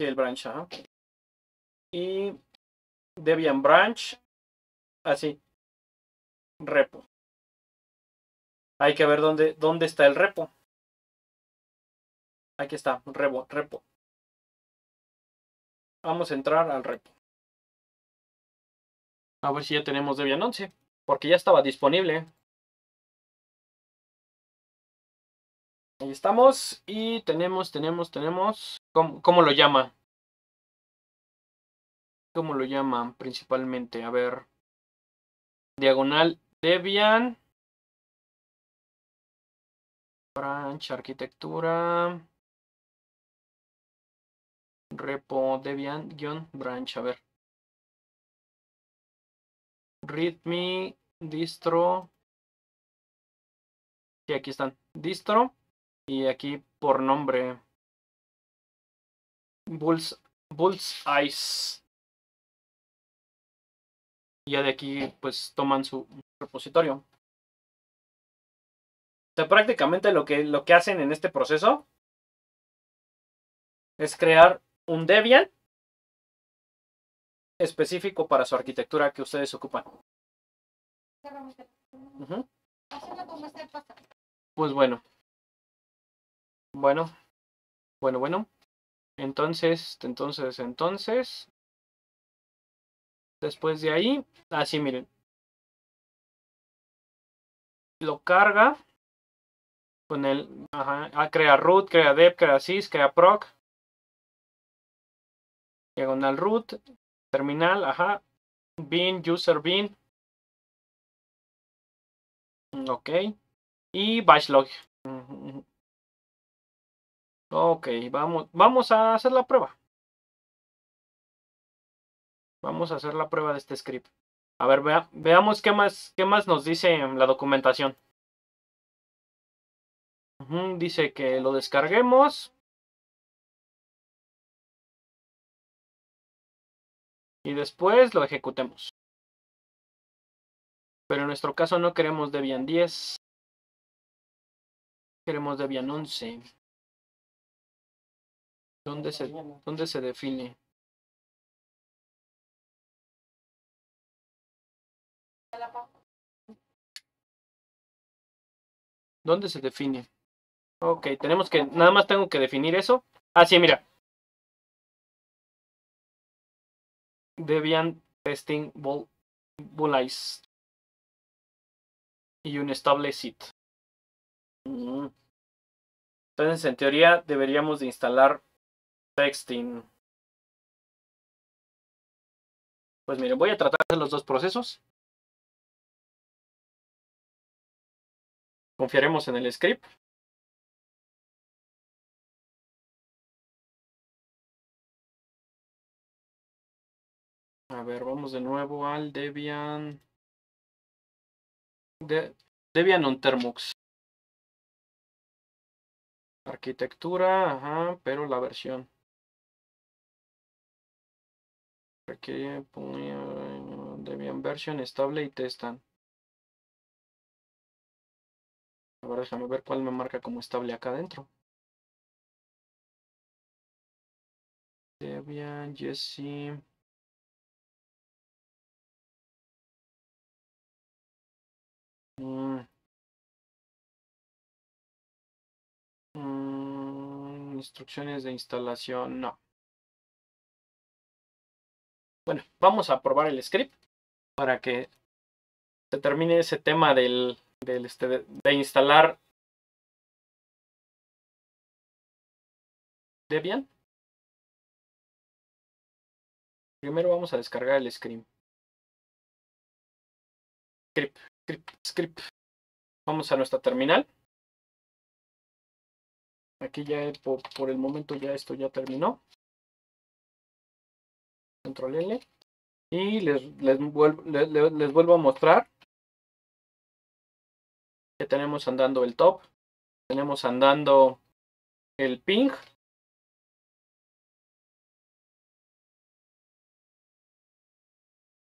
Sí, el branch, ajá. Y Debian branch. Así. Repo. Hay que ver dónde, dónde está el repo. Aquí está, repo, repo. Vamos a entrar al repo. A ver si ya tenemos Debian 11. Porque ya estaba disponible. Ahí estamos. Y tenemos, tenemos, tenemos. ¿Cómo, cómo lo llama? ¿Cómo lo llaman principalmente? A ver. Diagonal Debian Branch, arquitectura. Repo Debian-branch, a ver. Readme, distro. Y aquí están. Distro. Y aquí por nombre. Bulls, Bulls Ice. Y ya de aquí pues toman su repositorio. O sea, prácticamente lo que, lo que hacen en este proceso es crear un Debian específico para su arquitectura que ustedes ocupan. Pues bueno. Bueno. Bueno, bueno. Entonces, entonces, entonces. Después de ahí, así miren. Lo carga con el, ajá, ah, crea root, crea dev, crea sys, crea proc. Diagonal root, terminal, ajá. Bin, user bin. Ok. Y bash log. Ok, vamos, vamos a hacer la prueba. Vamos a hacer la prueba de este script. A ver, veamos qué más, qué más nos dice la documentación. dice que lo descarguemos. Y después lo ejecutemos. Pero en nuestro caso no queremos Debian 10. Queremos Debian 11. ¿Dónde se, dónde se define? ¿Dónde se define? Ok, tenemos que, nada más tengo que definir eso. Ah, sí, mira. Debian testing bullies y un estable sit. Mm. Entonces, en teoría, deberíamos de instalar texting. Pues miren, voy a tratar de los dos procesos. Confiaremos en el script. A ver, vamos de nuevo al Debian. De, Debian on Termux. Arquitectura, ajá, pero la versión. Aquí Debian version estable y testan. Ahora déjame ver cuál me marca como estable acá adentro. Debian, Jesse. Mm. Mm, instrucciones de instalación, no. Bueno, vamos a probar el script para que se termine ese tema del, este, de, instalar Debian. Primero vamos a descargar el script. Script, script, script. Vamos a nuestra terminal. Aquí ya por, por el momento ya esto ya terminó. Control L. Y les, les, vuelvo, les, les vuelvo a mostrar que tenemos andando el top, tenemos andando el ping.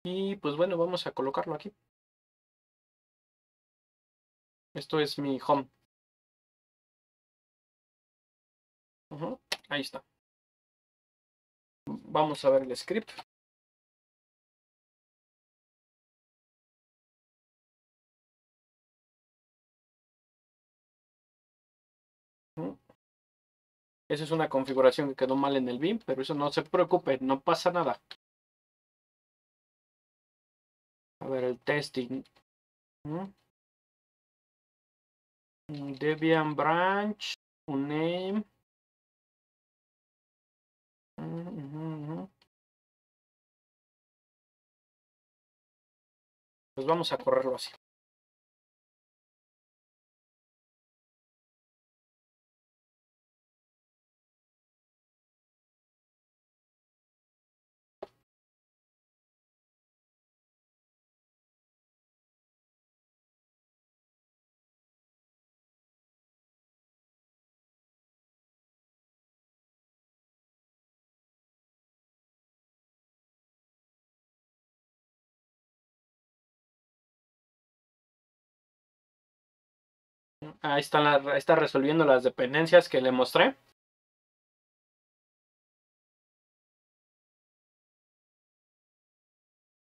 Y pues bueno, vamos a colocarlo aquí. Esto es mi home. ahí está. Vamos a ver el script. Esa es una configuración que quedó mal en el BIM, pero eso no se preocupe, no pasa nada. A ver, el testing. Debian branch, un name. Pues vamos a correrlo así. Ahí está, la, está resolviendo las dependencias que le mostré.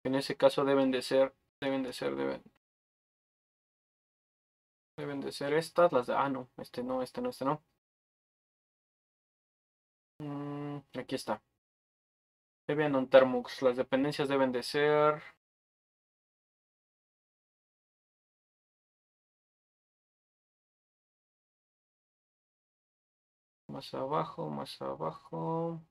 En ese caso deben de ser, deben de ser, deben, deben de ser estas, las de, ah no, este no, este no, este no. Mm, aquí está. Debian on Termux, las dependencias deben de ser más abajo, más abajo.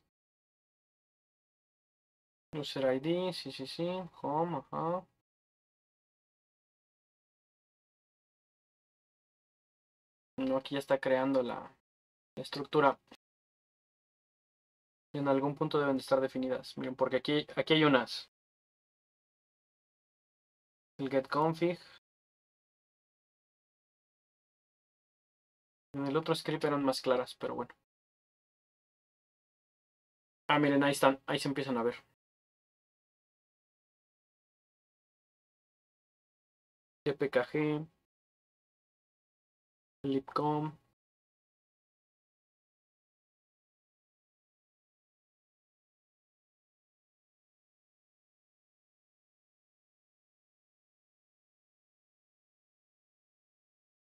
User ID, sí, sí, sí. Home, ajá. No, aquí ya está creando la, estructura. En algún punto deben de estar definidas. Miren, porque aquí, aquí hay unas. El get config. En el otro script eran más claras, pero bueno. Ah, miren, ahí están, ahí se empiezan a ver. GPKG, libcom,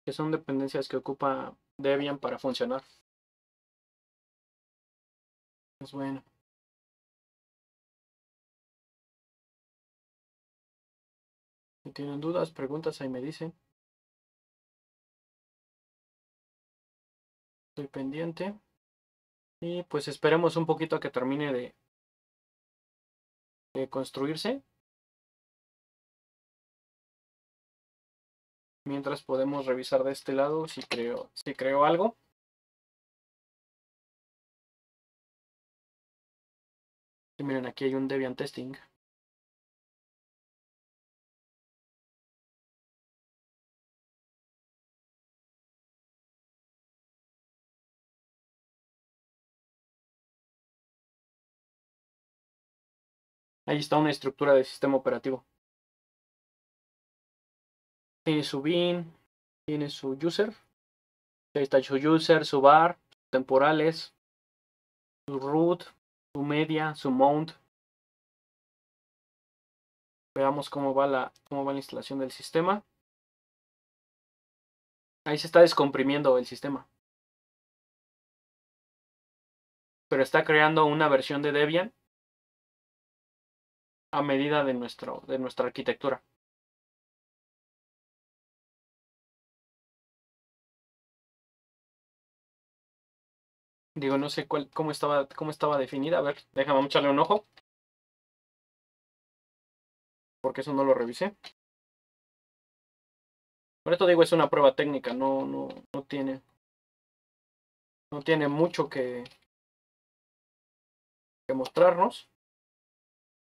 que son dependencias que ocupa Debian para funcionar. Pues bueno. Si tienen dudas, preguntas, ahí me dicen. Estoy pendiente. Y pues esperemos un poquito a que termine de, de construirse. Mientras podemos revisar de este lado si creo, si creo algo. Y miren, aquí hay un Debian Testing. Ahí está una estructura de sistema operativo. Tiene su bin, tiene su user. Ahí está su user, su bar, temporales, su root, su media, su mount. Veamos cómo va la, cómo va la instalación del sistema. Ahí se está descomprimiendo el sistema. Pero está creando una versión de Debian a medida de, nuestro, de nuestra arquitectura. Digo, no sé cuál, cómo, estaba, cómo estaba definida. A ver, déjame echarle un ojo. Porque eso no lo revisé. Por esto digo, es una prueba técnica, no, no, no tiene. No tiene mucho que, mostrarnos.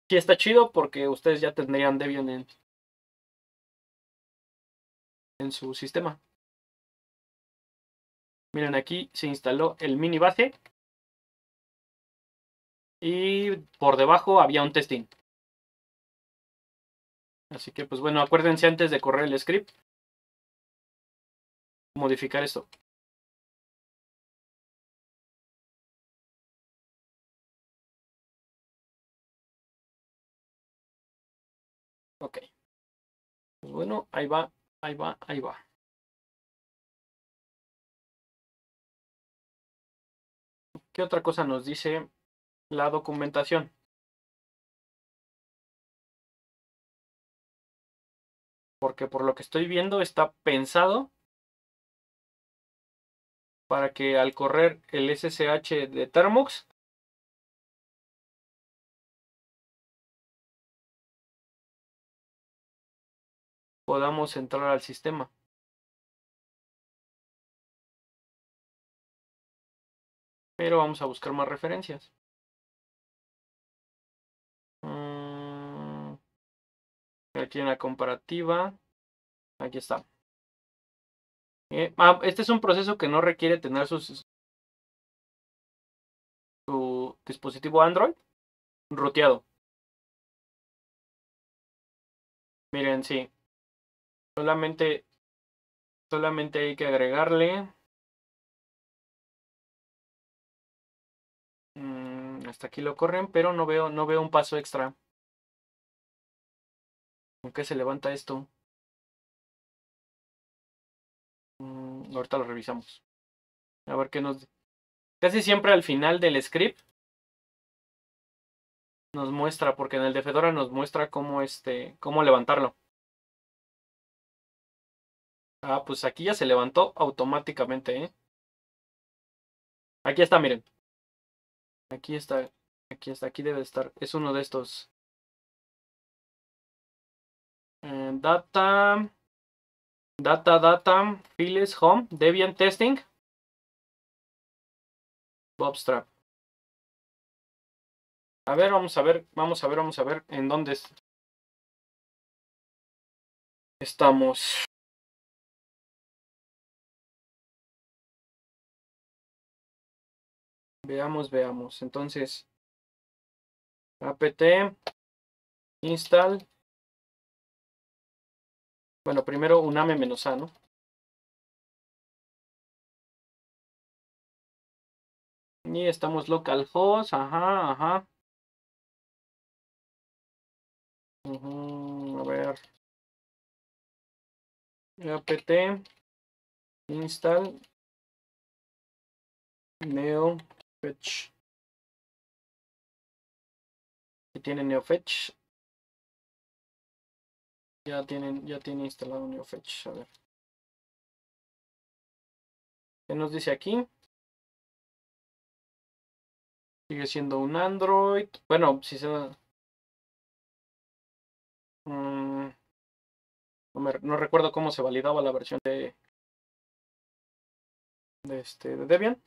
Sí está chido porque ustedes ya tendrían Debian en, en su sistema. Miren, aquí se instaló el mini base. Y por debajo había un testing. Así que, pues bueno, acuérdense antes de correr el script. Modificar esto. Ok. Pues bueno, ahí va, ahí va, ahí va. ¿Qué otra cosa nos dice la documentación? Porque por lo que estoy viendo está pensado para que al correr el SSH de Thermux podamos entrar al sistema. Pero vamos a buscar más referencias. Mm, aquí en la comparativa. Aquí está. Eh, ah, este es un proceso que no requiere tener su dispositivo Android roteado. Miren, sí. Solamente Solamente hay que agregarle. Hasta aquí lo corren, pero no veo, no veo un paso extra. ¿Con qué se levanta esto? Mm, ahorita lo revisamos. A ver qué nos... Casi siempre al final del script nos muestra, porque en el de Fedora nos muestra cómo, este, cómo levantarlo. Ah, pues aquí ya se levantó automáticamente, ¿eh? Aquí está, miren. Aquí está, aquí está, aquí debe estar. Es uno de estos. Eh, data, data, data, files, home, Debian testing. Bobstrap. A ver, vamos a ver, vamos a ver, vamos a ver en dónde estamos. Veamos, veamos. Entonces, apt install. Bueno, primero uname menos a, ¿no? Y estamos localhost, ajá, ajá. a ver. apt install neo fetch. Si tiene neofetch. Ya tienen, ya tiene instalado neofetch. A ver. ¿Qué nos dice aquí? Sigue siendo un Android. Bueno, si se Mm, no, recuerdo cómo se validaba la versión de, de, este, de Debian.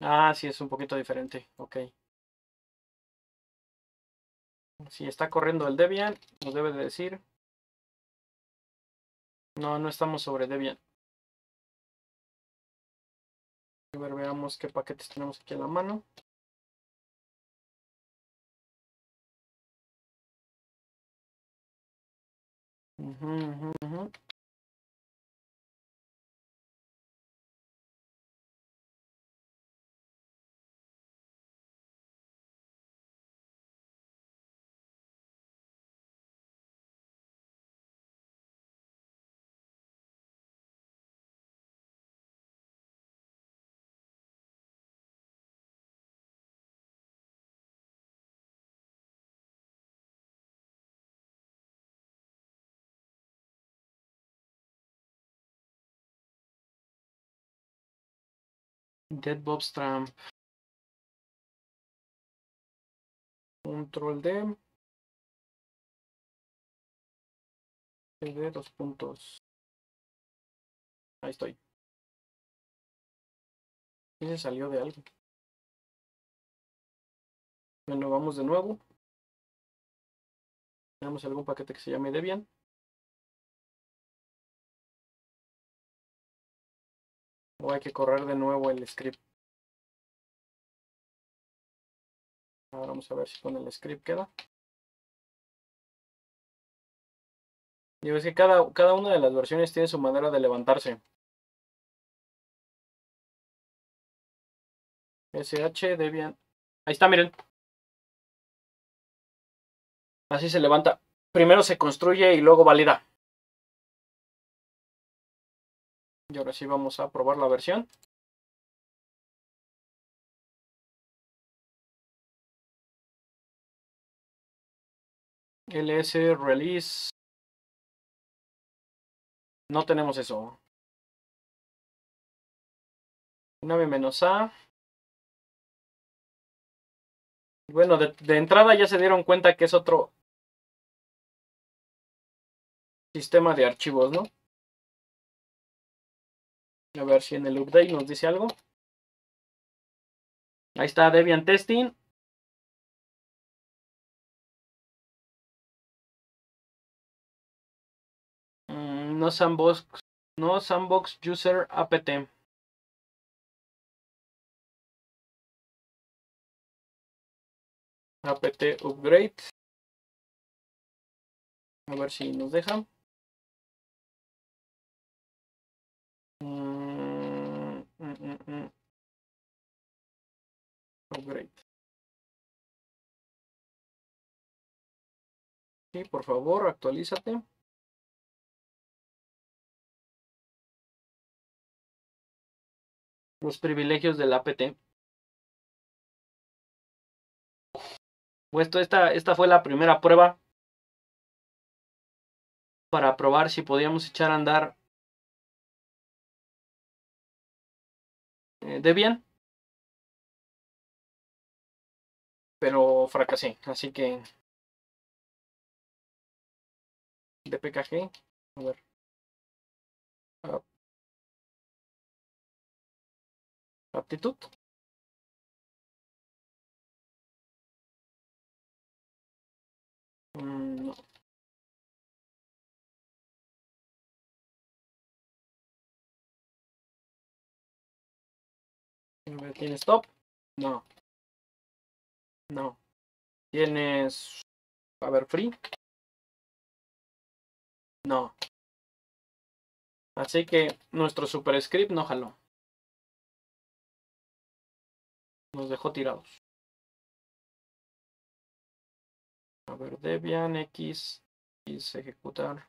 Ah, sí, es un poquito diferente. Ok. Si está corriendo el Debian, nos debe de decir. No, no estamos sobre Debian. A ver, veamos qué paquetes tenemos aquí en la mano. Dead Bobstram. Control D. de dos puntos. Ahí estoy. Y se salió de algo. Bueno, vamos de nuevo. Tenemos algún paquete que se llame Debian. O hay que correr de nuevo el script. Ahora vamos a ver si con el script queda. Y ves que cada, cada una de las versiones tiene su manera de levantarse. SH Debian. Ahí está, miren. Así se levanta. Primero se construye y luego valida. Y ahora sí vamos a probar la versión. ls release. No tenemos eso. Una menos A. Bueno, de, de entrada ya se dieron cuenta que es otro sistema de archivos, ¿no? A ver si en el update nos dice algo. Ahí está Debian Testing. Mm, no sandbox, no sandbox user apt. apt upgrade. A ver si nos deja. Mm, mm, mm, upgrade. Sí, por favor, actualízate. Los privilegios del APT. Puesto, esta, esta fue la primera prueba para probar si podíamos echar a andar eh, Debian. Pero fracasé, así que DPKG, a ver. Ah. Aptitud. Mm. ¿Tienes top? No. No. ¿Tienes... A ver, free? No. Así que nuestro superscript no jaló. Nos dejó tirados. A ver, Debian X, X ejecutar.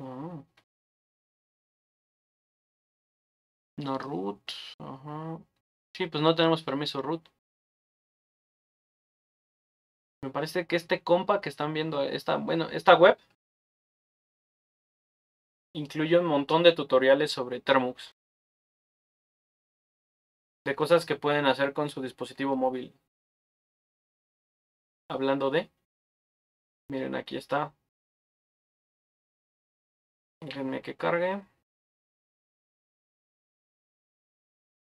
Ah. No root. Ajá. Sí, pues no tenemos permiso root. Me parece que este compa que están viendo, esta, bueno, esta web incluye un montón de tutoriales sobre Termux de cosas que pueden hacer con su dispositivo móvil. Hablando de, miren aquí está. Déjenme que cargue.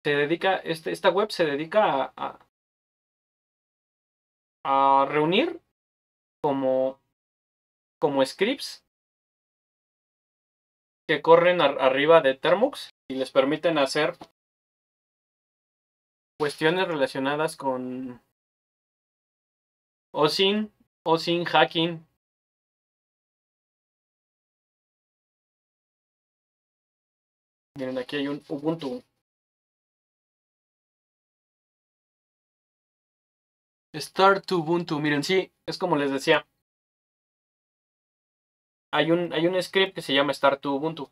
Se dedica, este, esta web se dedica a, reunir como, como scripts que corren arriba de Termux y les permiten hacer cuestiones relacionadas con OSIN, OSIN hacking. Miren, aquí hay un Ubuntu. Start to Ubuntu. Miren, sí, es como les decía. Hay un, hay un script que se llama Start to Ubuntu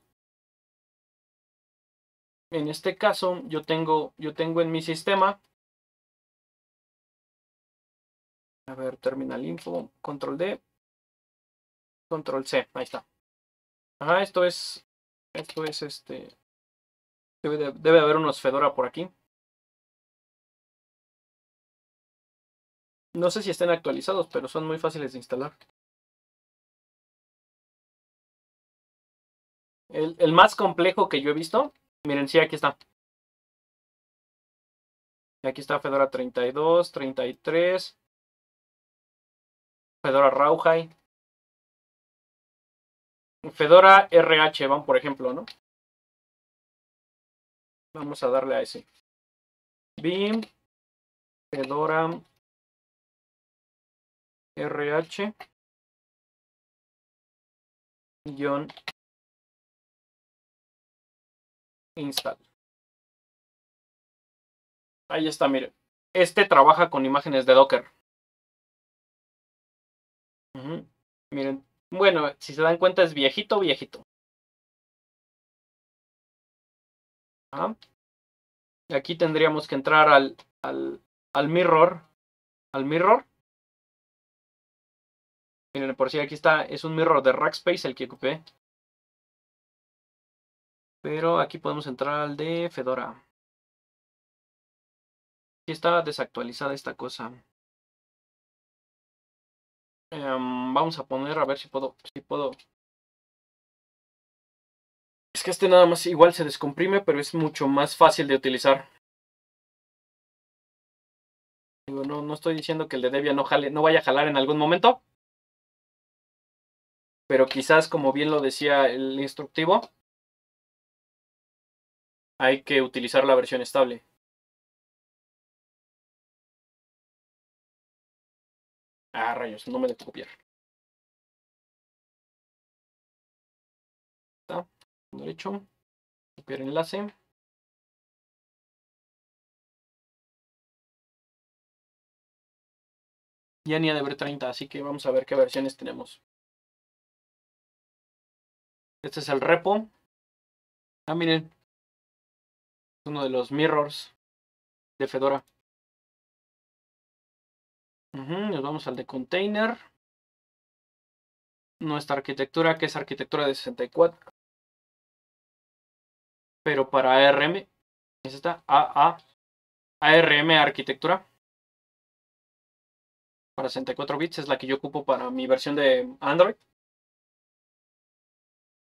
en este caso yo tengo, yo tengo en mi sistema, a ver, terminal info, control D, control C, ahí está. Ajá, esto es, esto es este, debe, debe haber unos Fedora por aquí. No sé si estén actualizados, pero son muy fáciles de instalar. El, más complejo que yo he visto Miren, sí, aquí está. Aquí está Fedora 32, 33. Fedora Rauhai. Fedora RH, van por ejemplo, ¿no? Vamos a darle a ese. Bim. Fedora RH. Guión install. Ahí está, miren. Este trabaja con imágenes de Docker. Miren, bueno, si se dan cuenta es viejito, viejito. Aquí tendríamos que entrar al, al, al mirror. Al mirror. Miren, por si aquí está, es un mirror de Rackspace el que ocupé. Pero aquí podemos entrar al de Fedora. Aquí está desactualizada esta cosa. Em, vamos a poner a ver si puedo, si puedo que este nada más igual se descomprime, pero es mucho más fácil de utilizar. Digo, no, no estoy diciendo que el de Debian no, jale, no vaya a jalar en algún momento. Pero quizás, como bien lo decía el instructivo, hay que utilizar la versión estable. Ah, rayos, no me dejo copiar. Está, derecho, copiar enlace. Ya ni ha de haber 30, así que vamos a ver qué versiones tenemos. Este es el repo. Ah, miren. Uno de los mirrors de Fedora. nos vamos al de container. Nuestra arquitectura, que es arquitectura de 64. Pero para ARM, es esta AA, ARM arquitectura. Para 64 bits es la que yo ocupo para mi versión de Android.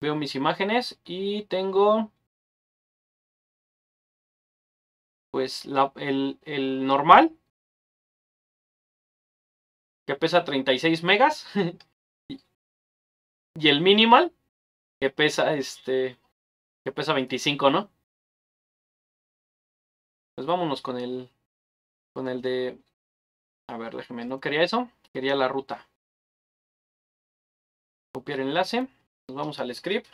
Veo mis imágenes y tengo pues el, el normal que pesa 36 megas [LAUGHS] y el minimal que pesa este que pesa 25, ¿no? Pues vámonos con el con el de a ver, déjeme, no quería eso, quería la ruta. Copiar enlace, vamos al script.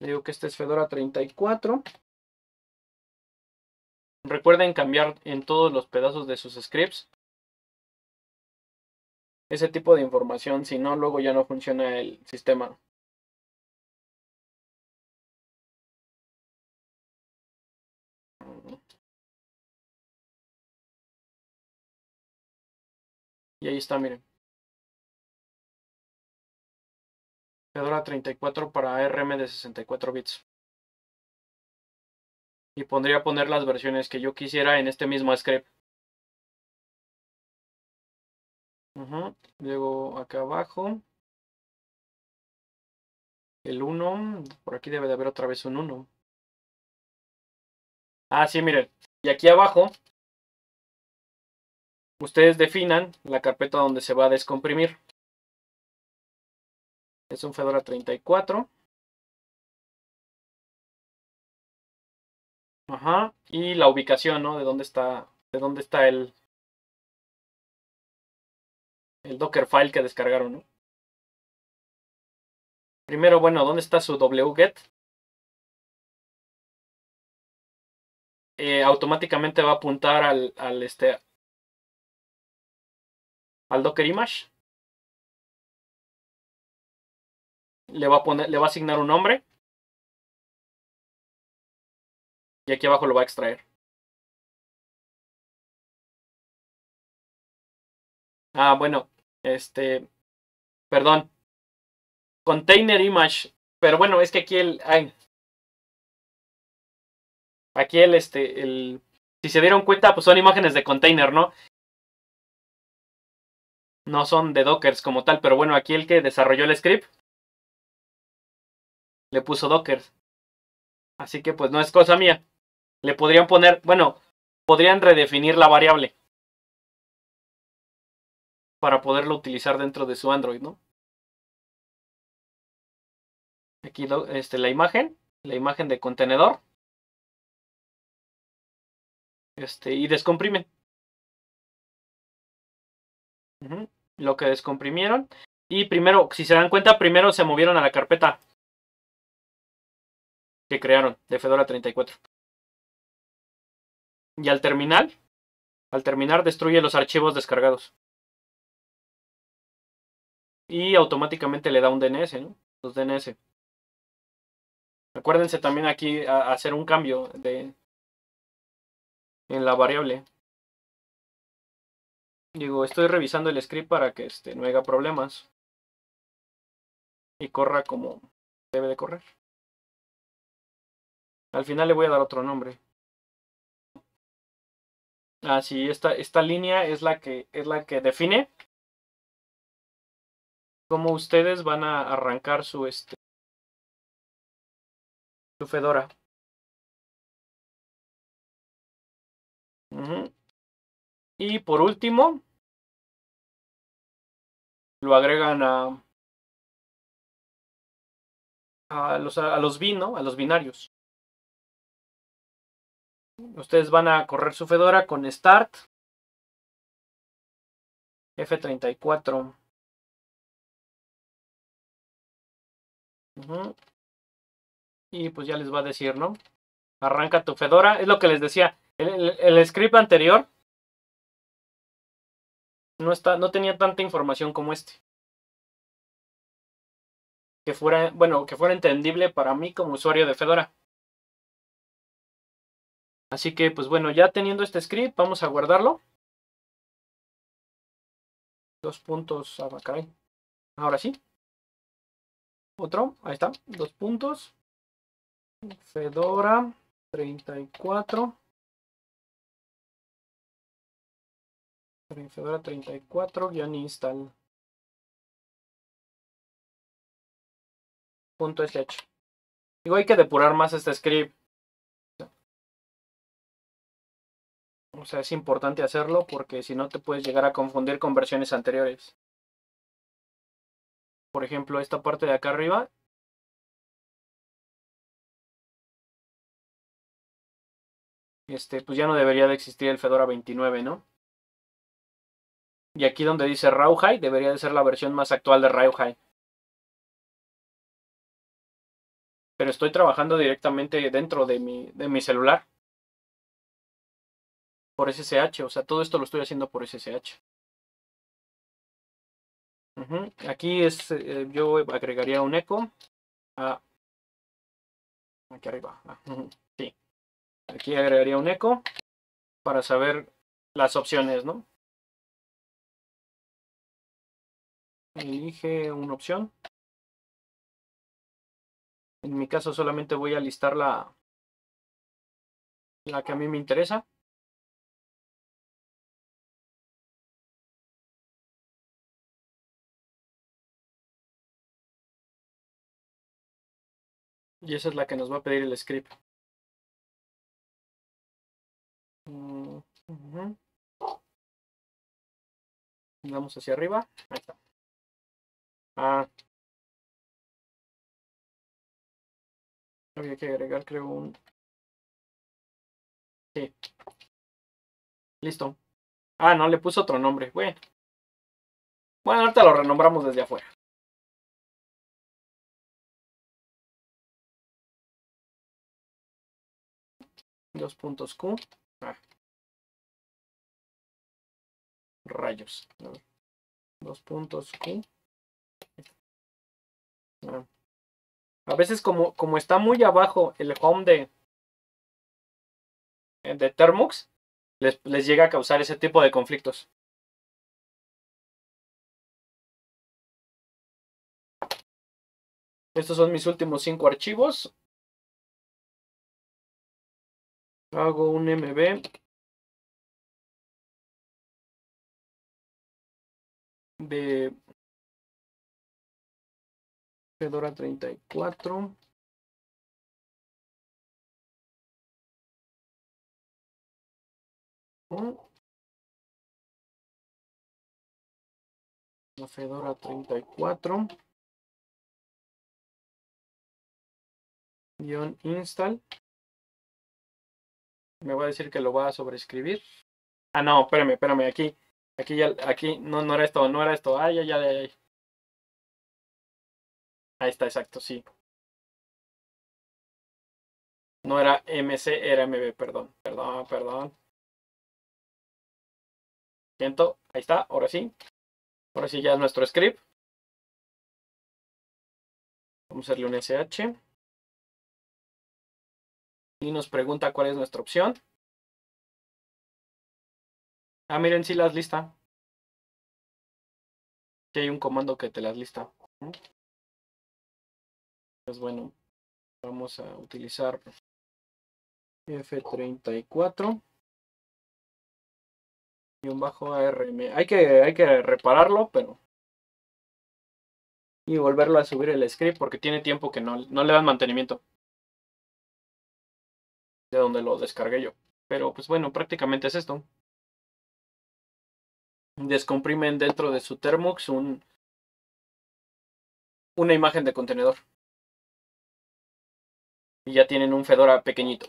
Le digo que este es Fedora 34. Recuerden cambiar en todos los pedazos de sus scripts ese tipo de información, si no, luego ya no funciona el sistema. Y ahí está, miren. Fedora 34 para ARM de 64 bits. Y pondría poner las versiones que yo quisiera en este mismo script. Luego acá abajo. El 1. Por aquí debe de haber otra vez un 1. Ah, sí, miren. Y aquí abajo. Ustedes definan la carpeta donde se va a descomprimir. Es un Fedora 34. Ajá. Y la ubicación, ¿no? De dónde está, de dónde está el, el Dockerfile que descargaron, ¿no? Primero, bueno, ¿dónde está su wget? Eh, automáticamente va a apuntar al, al, este, al Docker Image. Le va a poner, le va a asignar un nombre. Y aquí abajo lo va a extraer. Ah, bueno, este, perdón. Container image. Pero bueno, es que aquí el, aquí el, este, el, si se dieron cuenta, pues son imágenes de container, ¿no? No son de dockers como tal, pero bueno, aquí el que desarrolló el script le puso dockers. Así que pues no es cosa mía. Le podrían poner, bueno, podrían redefinir la variable para poderlo utilizar dentro de su Android, ¿no? Aquí este, la imagen, la imagen de contenedor. Este, y descomprimen. Lo que descomprimieron. Y primero, si se dan cuenta, primero se movieron a la carpeta que crearon de Fedora 34. Y al terminar, al terminar destruye los archivos descargados y automáticamente le da un DNS, ¿no? Los DNS. Acuérdense también aquí a hacer un cambio de en la variable. Digo, estoy revisando el script para que este, no haya problemas. Y corra como debe de correr. Al final le voy a dar otro nombre. Ah, sí, esta, esta línea es la que es la que define cómo ustedes van a arrancar su este su Fedora. Y por último, lo agregan a, a los, a los A los binarios. Ustedes van a correr su Fedora con Start F34. Y pues ya les va a decir, ¿no? Arranca tu Fedora. Es lo que les decía. El, script anterior no, está, no tenía tanta información como este. Que fuera, bueno, que fuera entendible para mí como usuario de Fedora. Así que, pues bueno, ya teniendo este script, vamos a guardarlo. Dos puntos, ah, Ahora sí. Otro, ahí está, dos puntos. Fedora 34. Fedora 34 guion install. Punto .sh. Digo, hay que depurar más este script. O sea, es importante hacerlo porque si no te puedes llegar a confundir con versiones anteriores. Por ejemplo, esta parte de acá arriba. Este, pues ya no debería de existir el Fedora 29, ¿no? Y aquí donde dice Rawhide debería de ser la versión más actual de Rawhide. Pero estoy trabajando directamente dentro de mi, de mi celular. Por SSH, o sea, todo esto lo estoy haciendo por SSH. Aquí es, eh, yo agregaría un eco. aquí arriba. Ah, sí. Aquí agregaría un eco para saber las opciones, ¿no? Elige una opción. En mi caso solamente voy a listar la, la que a mí me interesa. Y esa es la que nos va a pedir el script. Mm, Vamos hacia arriba. Ahí está. Ah. Había que agregar, creo, un... Sí. Listo. Ah, no, le puse otro nombre. Bueno. Bueno, ahorita lo renombramos desde afuera. Dos puntos Q. Ah. Rayos. Dos puntos Q. A veces como, como está muy abajo el home de, de Termux, les, les llega a causar ese tipo de conflictos. Estos son mis últimos cinco archivos. Hago un MB. De Fedora 34. La Fedora 34. Guión install. Me va a decir que lo va a sobreescribir. Ah, no, espérame, espérame, aquí. Aquí ya, aquí, no, no era esto, no era esto. Ay, ay, ay, ay. Ahí está, exacto, sí. No era MC, era MB, perdón, perdón, perdón. Siento, ahí está, ahora sí. Ahora sí ya es nuestro script. Vamos a hacerle un SH. Y nos pregunta cuál es nuestra opción. Ah, miren, si las lista. Si hay un comando que te las lista. Pues bueno, vamos a utilizar F34 y un bajo ARM. Hay que, hay que repararlo, pero y volverlo a subir el script porque tiene tiempo que no, no le dan mantenimiento. De donde lo descargué yo. Pero pues bueno, prácticamente es esto. Descomprimen dentro de su Termux un, una imagen de contenedor. Y ya tienen un Fedora pequeñito.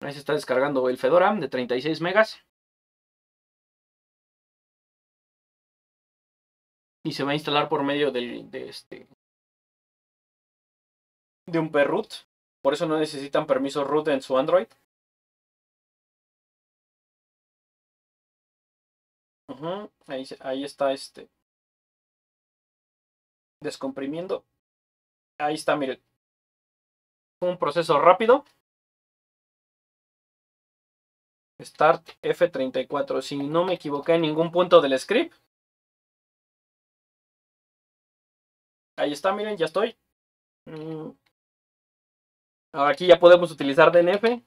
Ahí se está descargando el Fedora de 36 megas. Y se va a instalar por medio de este de un perroot. Por eso no necesitan permiso root en su Android. Ahí, ahí está este descomprimiendo. Ahí está, miren. Un proceso rápido. Start F34. Si no me equivoqué en ningún punto del script. Ahí está, miren, ya estoy. Mm. Ahora aquí ya podemos utilizar DNF.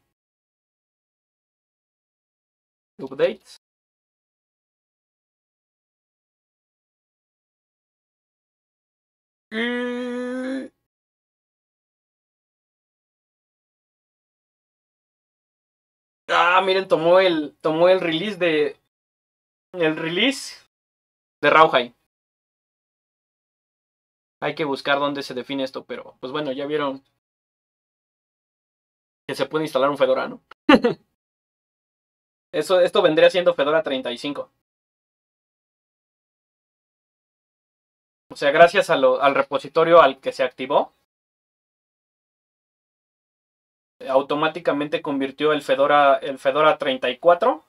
Updates. Ah, miren, tomó el, tomó el release de. El release de Rauhai. Hay que buscar dónde se define esto, pero pues bueno, ya vieron que se puede instalar un Fedora, ¿no? [LAUGHS] Eso, esto vendría siendo Fedora 35. O sea, gracias al repositorio al que se activó, automáticamente convirtió el Fedora, el Fedora 34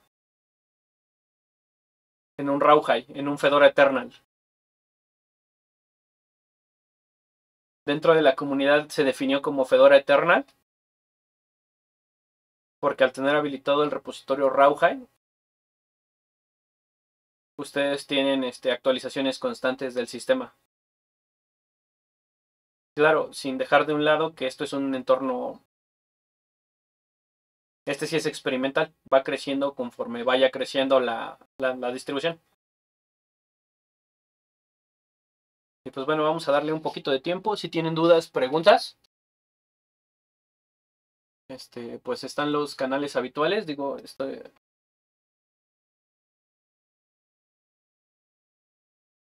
en un Rauhai, en un Fedora Eternal. Dentro de la comunidad se definió como Fedora Eternal porque al tener habilitado el repositorio Rauhai, ustedes tienen este, actualizaciones constantes del sistema. Claro, sin dejar de un lado que esto es un entorno... Este sí es experimental, va creciendo conforme vaya creciendo la, la, distribución. Y pues bueno, vamos a darle un poquito de tiempo. Si tienen dudas, preguntas. Este, pues están los canales habituales. Digo, estoy,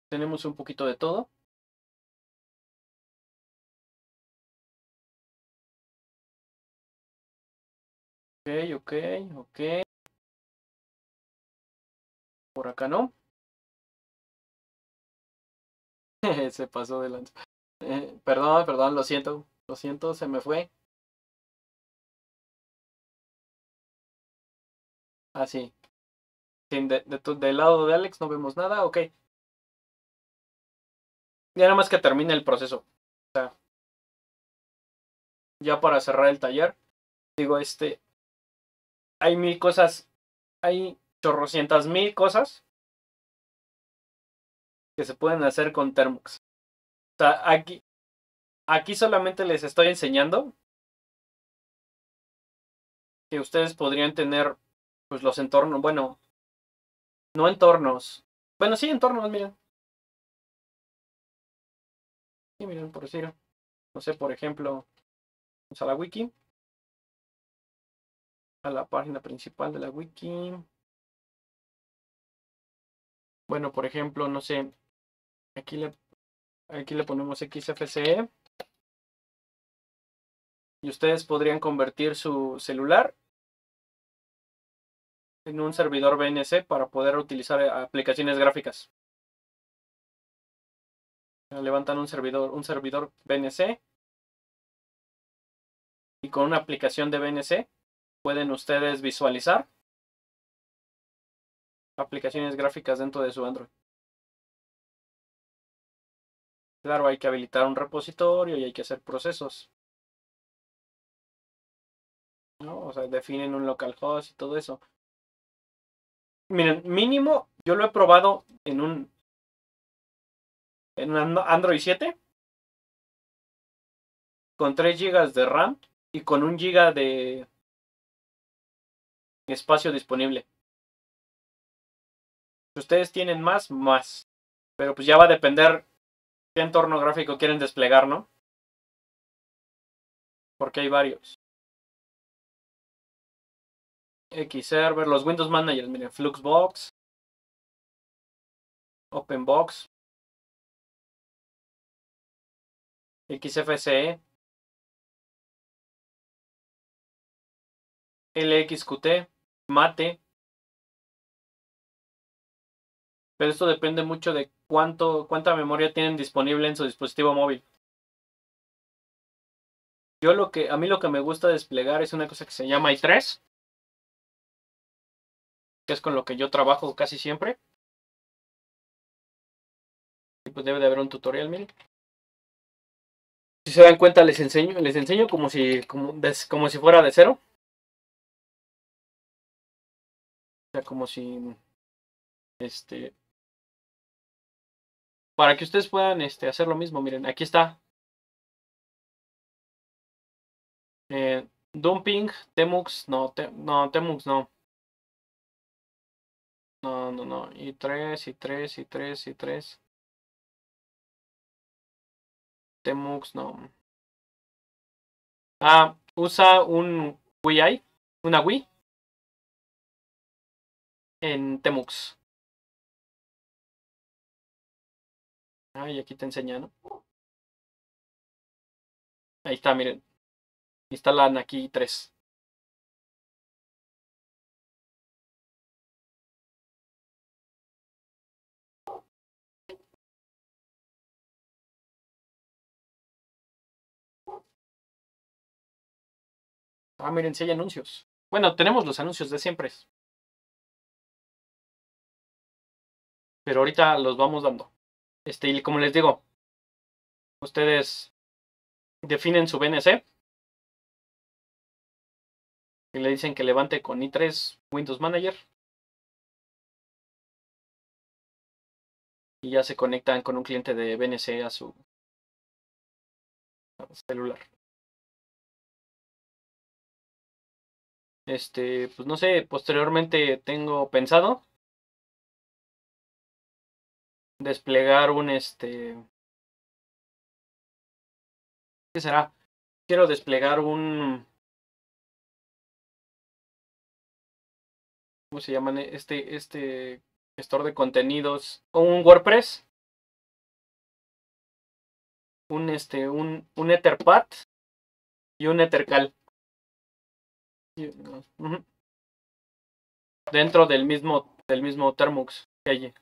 tenemos un poquito de todo. Ok, ok, ok. Por acá no. [LAUGHS] se pasó de lanza. Eh, perdón, perdón, lo siento. Lo siento, se me fue. Ah, sí. de, del lado de Alex no vemos nada, ok. Ya nada más que termine el proceso. O sea, ya para cerrar el taller, digo, este, hay mil cosas, hay chorrocientas mil cosas que se pueden hacer con Termux. O sea, aquí, aquí solamente les estoy enseñando que ustedes podrían tener pues los entornos, bueno, no entornos, bueno, sí entornos, miren, y miren, por decir, no sé, por ejemplo, vamos a la wiki, a la página principal de la wiki. Bueno, por ejemplo, no sé, aquí le, aquí le ponemos XFCE. Y ustedes podrían convertir su celular en un servidor BNC para poder utilizar aplicaciones gráficas levantan un servidor, un servidor BNC y con una aplicación de BNC pueden ustedes visualizar aplicaciones gráficas dentro de su Android. Claro, hay que habilitar un repositorio y hay que hacer procesos. ¿no? O sea, definen un localhost y todo eso. Miren, mínimo, yo lo he probado en un en Android 7 con 3 GB de RAM y con 1 GB de espacio disponible. Si ustedes tienen más, más. Pero pues ya va a depender qué entorno gráfico quieren desplegar, ¿no? Porque hay varios. Xserver, los Windows Managers, miren, Fluxbox, OpenBox, XFCE, LXQT, Mate. Pero esto depende mucho de cuánto, cuánta memoria tienen disponible en su dispositivo móvil. Yo lo que, a mí lo que me gusta desplegar es una cosa que se llama i3, que es con lo que yo trabajo casi siempre. Y pues debe de haber un tutorial, miren. Si se dan cuenta, les enseño, les enseño como si, como, como si fuera de cero. O sea, como si, este, para que ustedes puedan este, hacer lo mismo. Miren, aquí está. Eh, dumping, Temux, no, no, Temux no. No, no, no. Y 3, y 3, y 3, y 3. Temux, no. Ah, usa un Wii, una Wii en Temux. Ah, aquí te enseña, ¿no? Ahí está, miren. Instalan aquí tres. Ah, miren, si hay anuncios. Bueno, tenemos los anuncios de siempre. Pero ahorita los vamos dando. Este, y como les digo, ustedes definen su BNC. Y le dicen que levante con i3 Windows Manager. Y ya se conectan con un cliente de BNC a su celular. Este, pues no sé, posteriormente tengo pensado desplegar un este ¿qué será? Quiero desplegar un ¿cómo se llaman? Este este gestor de contenidos o un WordPress un este un un Etherpad y un Ethercal dentro del mismo del mismo Termux que hay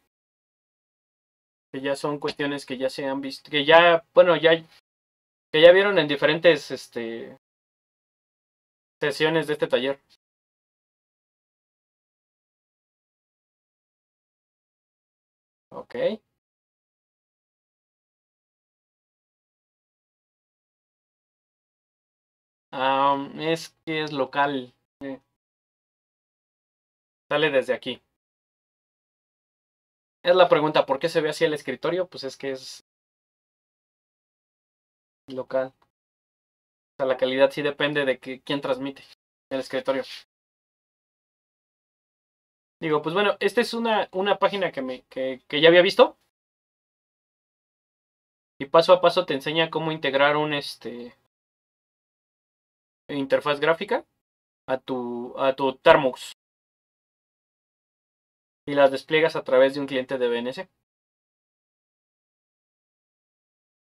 que ya son cuestiones que ya se han visto, que ya, bueno, ya, que ya vieron en diferentes este, sesiones de este taller. Ok. Es que es local. Eh. Sale desde aquí. Es la pregunta, ¿por qué se ve así el escritorio? Pues es que es local. O sea, la calidad sí depende de que, quién transmite el escritorio. Digo, pues bueno, esta es una, una página que, me, que, que ya había visto. Y paso a paso te enseña cómo integrar un este interfaz gráfica a tu, a tu Termux y las despliegas a través de un cliente de BNC.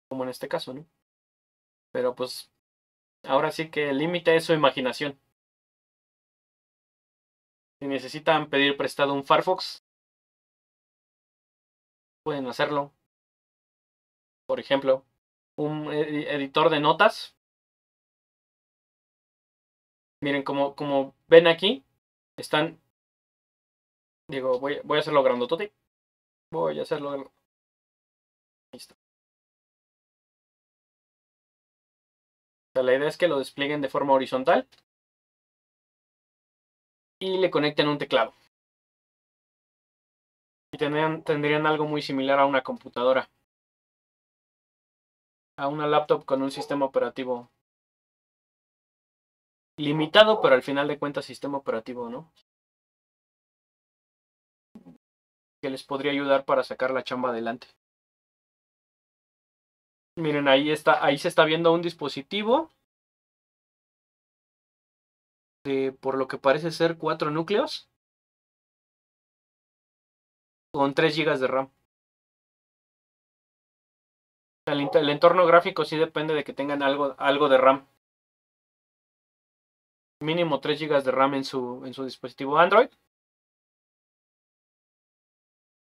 Como en este caso, ¿no? Pero pues ahora sí que el límite es su imaginación. Si necesitan pedir prestado un Firefox, pueden hacerlo. Por ejemplo, un editor de notas. Miren, como, como ven aquí, están Digo, voy, voy a hacerlo grandotote. Voy a hacerlo. Listo. la idea es que lo desplieguen de forma horizontal. Y le conecten un teclado. Y tendrían, tendrían algo muy similar a una computadora. A una laptop con un sistema operativo limitado, pero al final de cuentas sistema operativo, ¿no? Que les podría ayudar para sacar la chamba adelante. Miren, ahí está, ahí se está viendo un dispositivo de por lo que parece ser cuatro núcleos con 3 GB de RAM. El, el entorno gráfico sí depende de que tengan algo, algo de RAM. Mínimo 3 GB de RAM en su, en su dispositivo Android.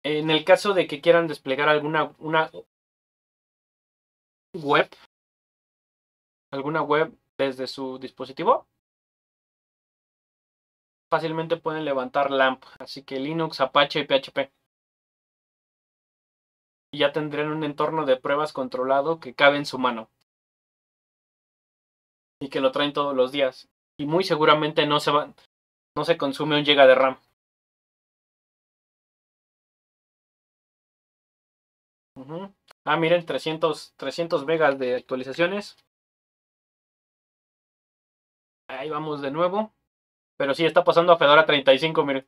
En el caso de que quieran desplegar alguna una web, alguna web desde su dispositivo, fácilmente pueden levantar LAMP, así que Linux, Apache y PHP. Y ya tendrán un entorno de pruebas controlado que cabe en su mano. Y que lo traen todos los días. Y muy seguramente no se va, no se consume un giga de RAM. Ah, miren, 300, 300 megas de actualizaciones. Ahí vamos de nuevo. Pero sí está pasando a Fedora 35, miren.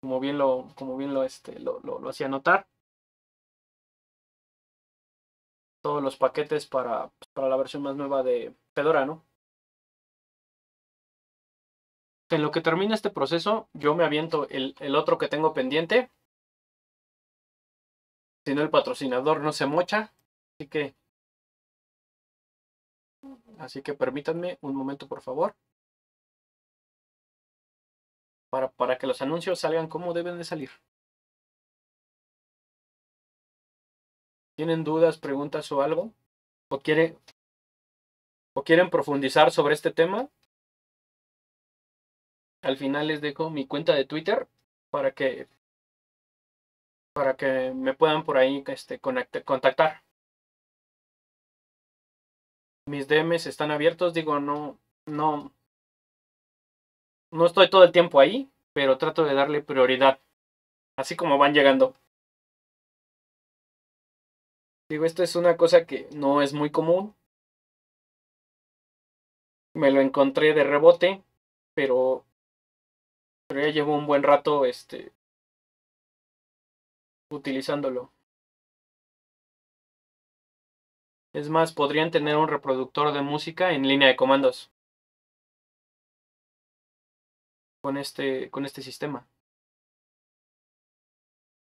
Como bien lo, como bien lo, este, lo, lo, hacía notar. Todos los paquetes para, para la versión más nueva de Fedora, ¿no? En lo que termina este proceso, yo me aviento el, el otro que tengo pendiente, si no el patrocinador no se mocha. Así que así que permítanme un momento por favor. Para, para que los anuncios salgan como deben de salir. ¿Tienen dudas, preguntas o algo? ¿O, quiere, ¿O quieren profundizar sobre este tema? Al final les dejo mi cuenta de Twitter para que para que me puedan por ahí este, contactar. Mis DMs están abiertos, digo, no, no, no estoy todo el tiempo ahí, pero trato de darle prioridad, así como van llegando. Digo, esto es una cosa que no es muy común. Me lo encontré de rebote, pero, pero ya llevo un buen rato este, utilizándolo. Es más, podrían tener un reproductor de música en línea de comandos con este, con este sistema.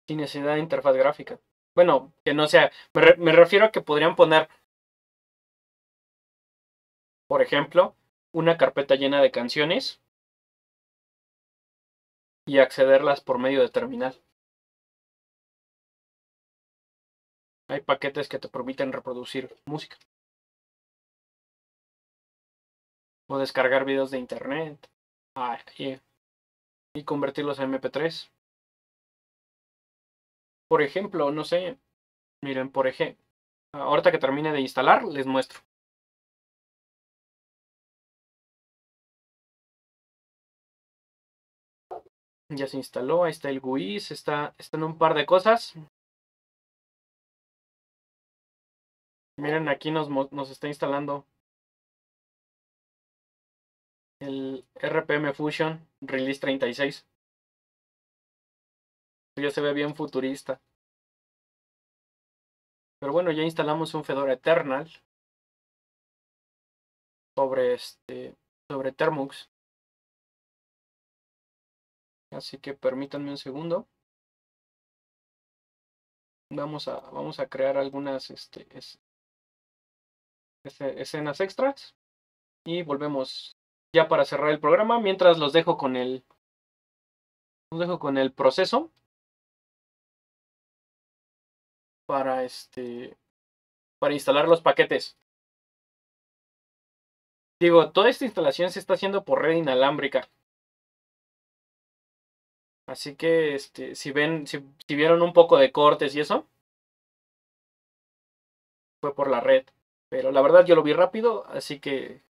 Sin necesidad de interfaz gráfica. Bueno, que no sea. Me, refiero a que podrían poner, por ejemplo, una carpeta llena de canciones y accederlas por medio de terminal. Hay paquetes que te permiten reproducir música. O descargar videos de internet. Ah, y convertirlos a MP3. Por ejemplo, no sé. Miren, por ejemplo. Ahorita que termine de instalar, les muestro. Ya se instaló, ahí está el GUIs, está, están un par de cosas. Miren, aquí nos, nos está instalando el RPM Fusion Release 36. Ya se ve bien futurista. Pero bueno, ya instalamos un Fedora Eternal sobre este sobre Termux. Así que permítanme un segundo. Vamos a vamos a crear algunas este, escenas extras. Y volvemos ya para cerrar el programa. Mientras los dejo con el. Los dejo con el proceso. Para este. Para instalar los paquetes. Digo, toda esta instalación se está haciendo por red inalámbrica. Así que este, si ven, si vieron un poco de cortes y eso, fue por la red. Pero la verdad yo lo vi rápido, así que...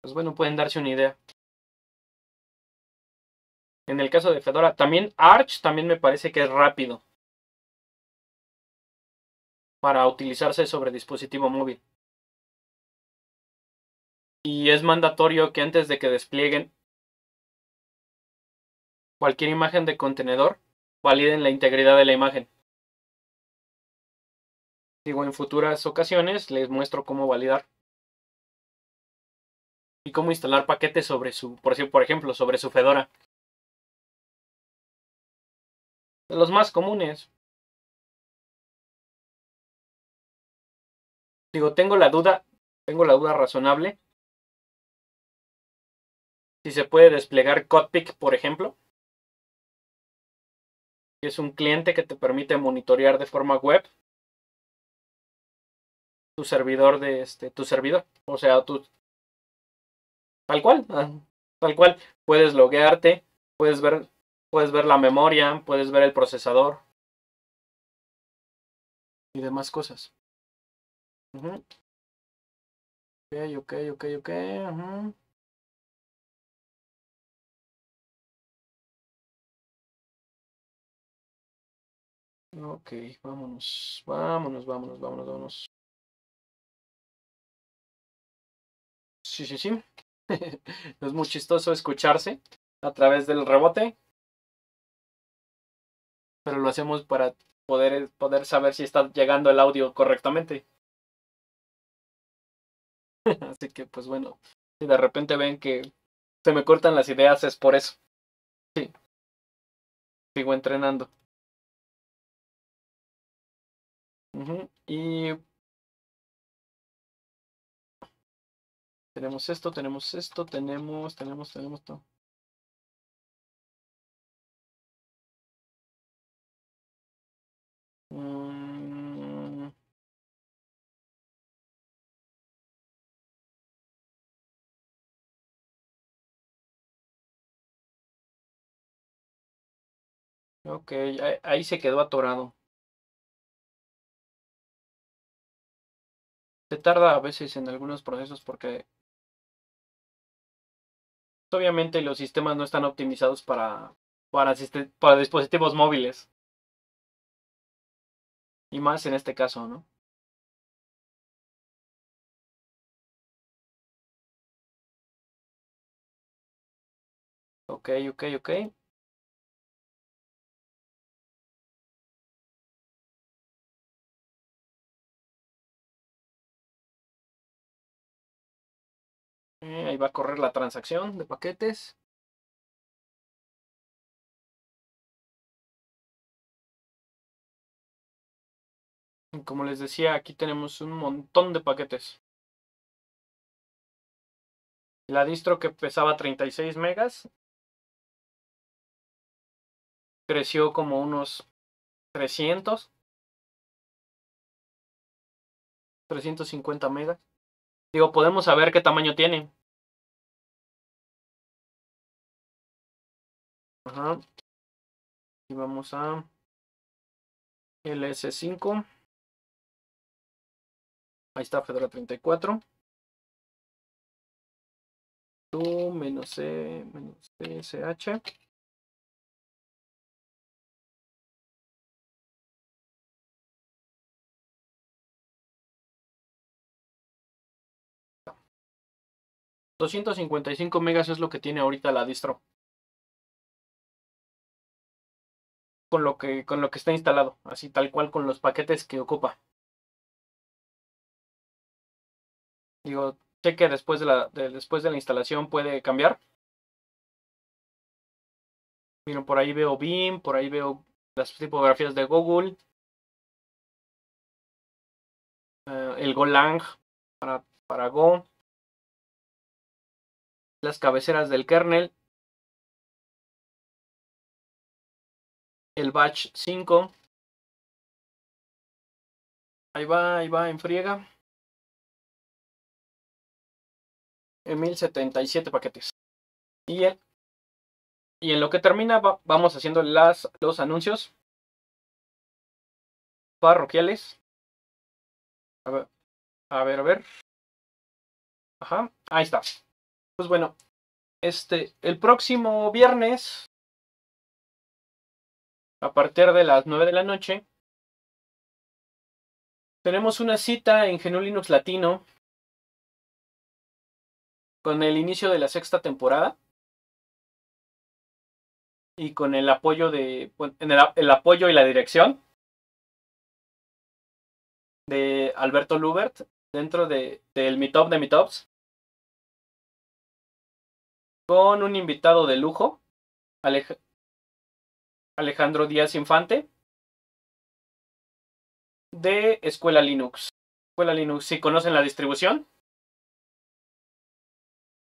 Pues bueno, pueden darse una idea. En el caso de Fedora, también Arch también me parece que es rápido. Para utilizarse sobre dispositivo móvil. Y es mandatorio que antes de que desplieguen cualquier imagen de contenedor, validen la integridad de la imagen. Digo, en futuras ocasiones les muestro cómo validar. Y cómo instalar paquetes sobre su, por ejemplo, sobre su Fedora. De los más comunes. Digo, tengo la duda, tengo la duda razonable. Si se puede desplegar Codpic, por ejemplo. Es un cliente que te permite monitorear de forma web tu servidor de este, tu servidor. O sea, tu tal cual, ah, tal cual. Puedes loguearte, puedes ver, puedes ver la memoria, puedes ver el procesador y demás cosas. Ok, ok, ok, ok. Ok, vámonos, vámonos, vámonos, vámonos, vámonos. Sí, sí, sí. [LAUGHS] es muy chistoso escucharse a través del rebote. Pero lo hacemos para poder, poder saber si está llegando el audio correctamente. [LAUGHS] Así que, pues bueno, si de repente ven que se me cortan las ideas, es por eso. Sí. Sigo entrenando. Y tenemos esto, tenemos esto, tenemos, tenemos, tenemos todo. Mm. Ok, ahí se quedó atorado. Se tarda a veces en algunos procesos porque obviamente los sistemas no están optimizados para, para, para dispositivos móviles. Y más en este caso, ¿no? Ok, ok, ok. Eh, ahí va a correr la transacción de paquetes. Como les decía, aquí tenemos un montón de paquetes. La distro que pesaba 36 megas creció como unos 300. 350 megas. Digo, podemos saber qué tamaño tiene. Ajá. Y vamos a LS5. Ahí está Fedora 34. Tu menos C menos CSH. 255 megas es lo que tiene ahorita la distro. Con lo que, con lo que está instalado, así tal cual con los paquetes que ocupa. Digo, sé que después de la, después de la instalación puede cambiar. Miren, por ahí veo BIM, por ahí veo las tipografías de Google. Eh, el Golang para, para Go las cabeceras del kernel, el batch 5, ahí va, ahí va en friega, en 1077 paquetes. Y, el, y en lo que termina vamos haciendo las, los anuncios parroquiales. A ver, a ver, a ver. Ajá, ahí está. Pues bueno, este, el próximo viernes, a partir de las 9 de la noche, tenemos una cita en GNU Linux Latino con el inicio de la sexta temporada. y con el apoyo de el, apoyo y la dirección de Alberto Lubert dentro de, del Meetup de Meetups con un invitado de lujo, Alejandro Díaz Infante, de Escuela Linux. Escuela Linux, si conocen la distribución,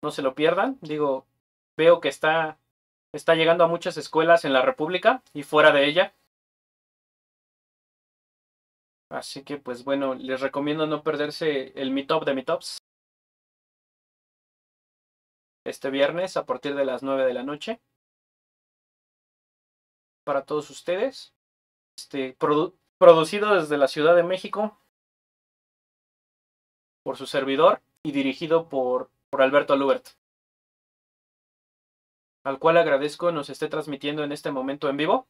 no se lo pierdan. Digo, veo que está, está llegando a muchas escuelas en la República y fuera de ella. Así que, pues bueno, les recomiendo no perderse el Meetup de Meetups. Este viernes a partir de las 9 de la noche. Para todos ustedes. Este, producido desde la Ciudad de México por su servidor y dirigido por, por Alberto Lubert, al cual agradezco nos esté transmitiendo en este momento en vivo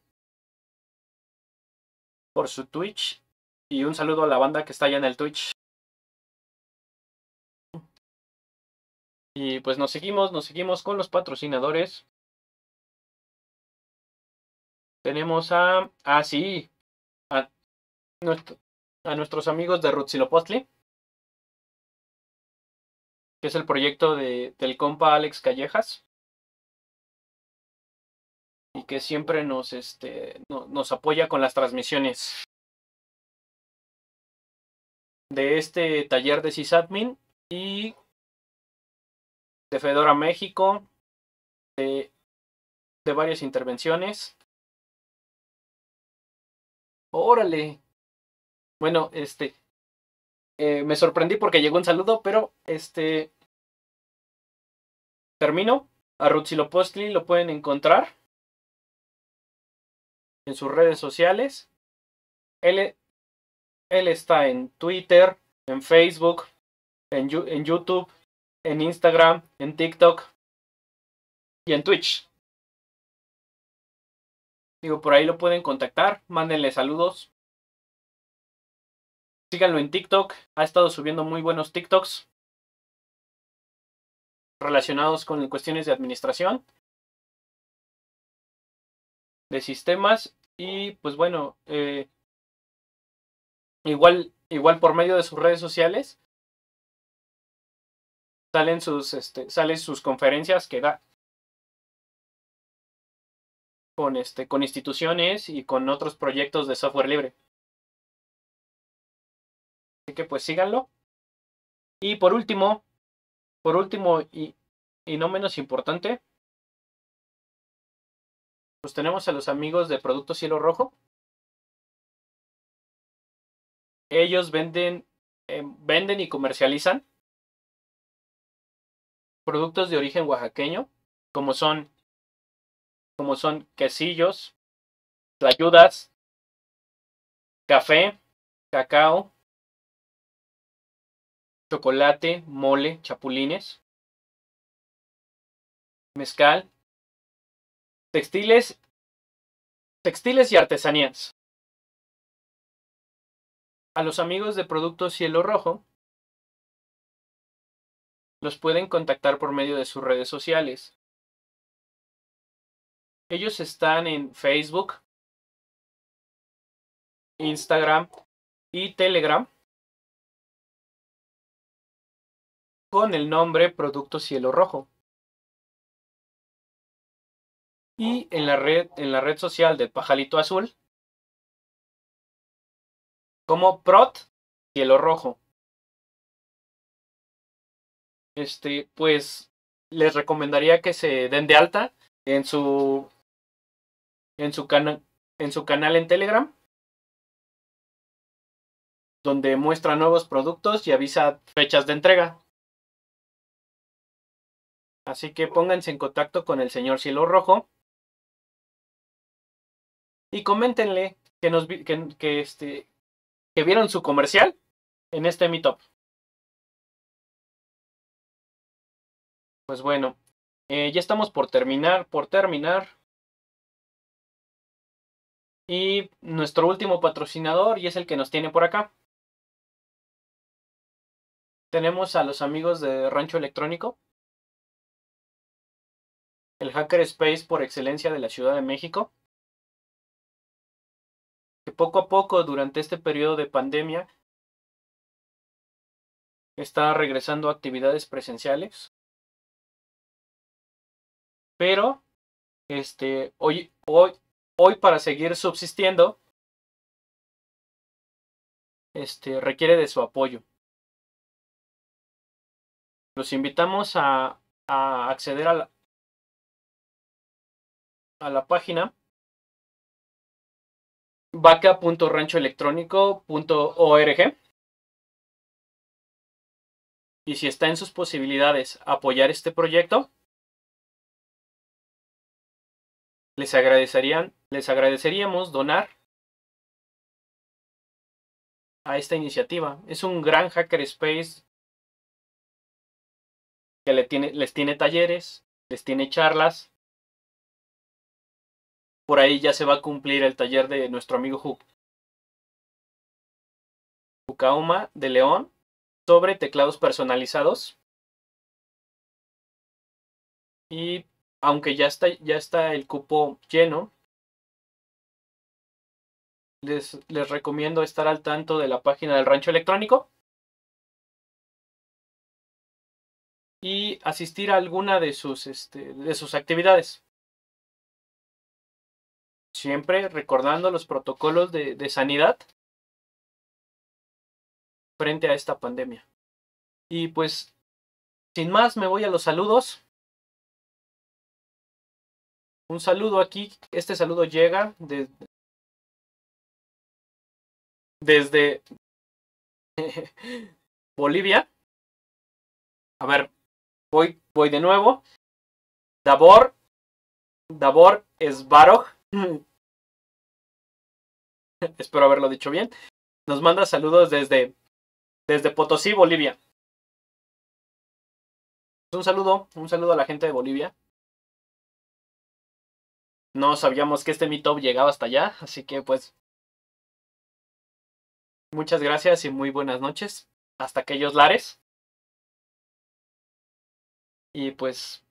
por su Twitch y un saludo a la banda que está allá en el Twitch. Y pues nos seguimos, nos seguimos con los patrocinadores. Tenemos a, ah sí, a, nuestros amigos de Rutzilopostli, que es el proyecto de, del compa Alex Callejas. Y que siempre nos, este, nos apoya con las transmisiones de este taller de sysadmin y de Fedora México, de, varias intervenciones. Órale. Bueno, este, eh, me sorprendí porque llegó un saludo, pero este, termino. A Rutzilopostli lo pueden encontrar en sus redes sociales. Él, él está en Twitter, en Facebook, en, en YouTube, en Instagram, en TikTok y en Twitch. Digo, por ahí lo pueden contactar, mándenle saludos. Síganlo en TikTok, ha estado subiendo muy buenos TikToks relacionados con cuestiones de administración, de sistemas y pues bueno, eh, igual, igual por medio de sus redes sociales salen sus, este, salen sus conferencias que da con, este, con instituciones y con otros proyectos de software libre. Así que pues síganlo. Y por último, por último y, y no menos importante, pues tenemos a los amigos de Producto Cielo Rojo. Ellos venden, eh, venden y comercializan productos de origen oaxaqueño, como son, como son quesillos, tlayudas, café, cacao, chocolate, mole, chapulines, mezcal, textiles, textiles y artesanías. A los amigos de Productos Cielo Rojo los pueden contactar por medio de sus redes sociales. Ellos están en Facebook, Instagram y Telegram con el nombre Producto Cielo Rojo. Y en la red, en la red social de Pajalito Azul como Prot Cielo Rojo este, pues les recomendaría que se den de alta en su en su canal en su canal en Telegram donde muestra nuevos productos y avisa fechas de entrega. Así que pónganse en contacto con el señor Cielo Rojo y coméntenle que nos que, que este que vieron su comercial en este meetup. Pues bueno, eh, ya estamos por terminar, por terminar. Y nuestro último patrocinador, y es el que nos tiene por acá. Tenemos a los amigos de Rancho Electrónico. el hacker space por excelencia de la Ciudad de México. Que poco a poco durante este periodo de pandemia está regresando a actividades presenciales. Pero este hoy hoy hoy para seguir subsistiendo este requiere de su apoyo. Los invitamos a, acceder a la, a la página vaca.ranchoelectrónico.org y si está en sus posibilidades apoyar este proyecto, les agradecerían, les agradeceríamos donar a esta iniciativa. Es un gran hackerspace que les tiene talleres, les tiene charlas. Por ahí ya se va a cumplir el taller de nuestro amigo Huk. Hukauma de León sobre teclados personalizados. Y aunque ya está, ya está el cupo lleno, les, les recomiendo estar al tanto de la página del rancho electrónico y asistir a alguna de sus, este, de sus actividades. Siempre recordando los protocolos de, de sanidad frente a esta pandemia. Y pues, sin más, me voy a los saludos. Un saludo aquí, este saludo llega de, desde [LAUGHS] Bolivia. A ver, voy, voy de nuevo. Davor, Davor Esbaroj. [LAUGHS] Espero haberlo dicho bien. Nos manda saludos desde desde Potosí, Bolivia. Un saludo, un saludo a la gente de Bolivia. No sabíamos que este meetup llegaba hasta allá, así que pues muchas gracias y muy buenas noches. Hasta aquellos lares. Y pues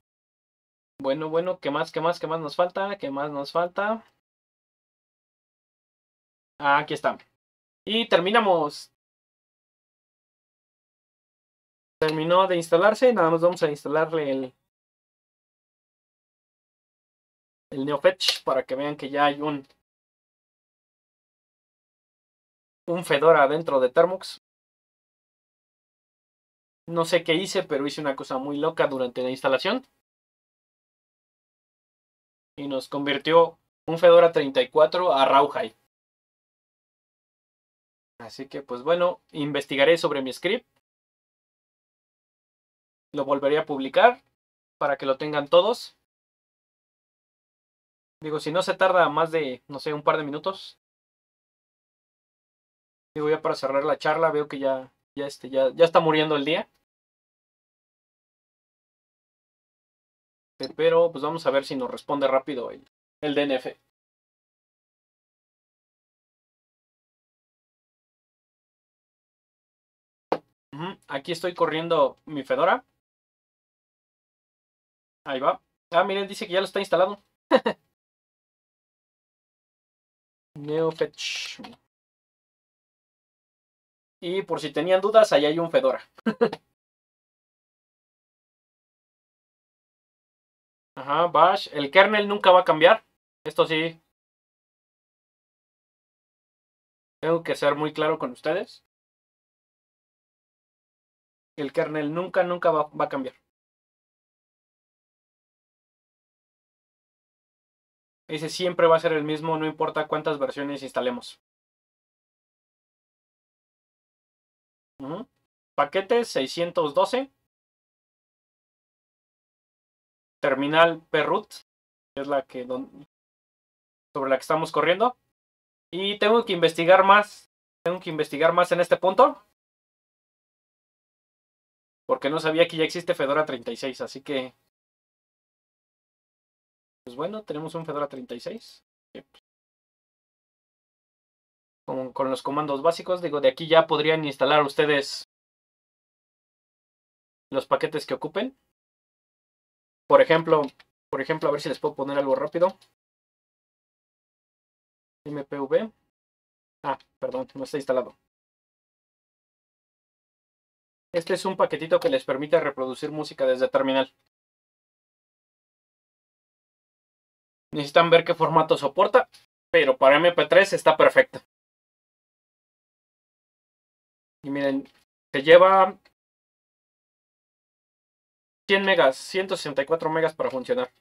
bueno, bueno, ¿qué más, qué más, qué más nos falta? ¿Qué más nos falta? Ah, aquí está. Y terminamos. terminó de instalarse, nada más vamos a instalarle el, el NeoFetch para que vean que ya hay un, un Fedora dentro de Termux. No sé qué hice, pero hice una cosa muy loca durante la instalación. Y nos convirtió un Fedora 34 a Rawhide. Así que pues bueno, investigaré sobre mi script lo volvería a publicar para que lo tengan todos. Digo, si no se tarda más de, no sé, un par de minutos. Digo, ya para cerrar la charla, veo que ya, ya, este, ya, ya está muriendo el día. Pero pues vamos a ver si nos responde rápido el, el DNF. Aquí estoy corriendo mi Fedora. Ahí va. Ah, miren, dice que ya lo está instalado. [LAUGHS] Neofetch. Y por si tenían dudas, ahí hay un Fedora. [LAUGHS] Ajá, Bash. El kernel nunca va a cambiar. Esto sí. Tengo que ser muy claro con ustedes. El kernel nunca, nunca va, va a cambiar. Ese siempre va a ser el mismo, no importa cuántas versiones instalemos. Paquete 612. Terminal perroot, que es la que sobre la que estamos corriendo. Y tengo que investigar más. Tengo que investigar más en este punto. Porque no sabía que ya existe Fedora 36, así que pues bueno, tenemos un Fedora 36. Pues, con, con los comandos básicos, digo, de aquí ya podrían instalar ustedes los paquetes que ocupen. Por ejemplo, Por ejemplo, a ver si les puedo poner algo rápido. MPV. Ah, perdón, no está instalado. Este es un paquetito que les permite reproducir música desde terminal. Necesitan ver qué formato soporta, pero para MP3 está perfecto. Y miren, se lleva 100 megas, 164 megas para funcionar.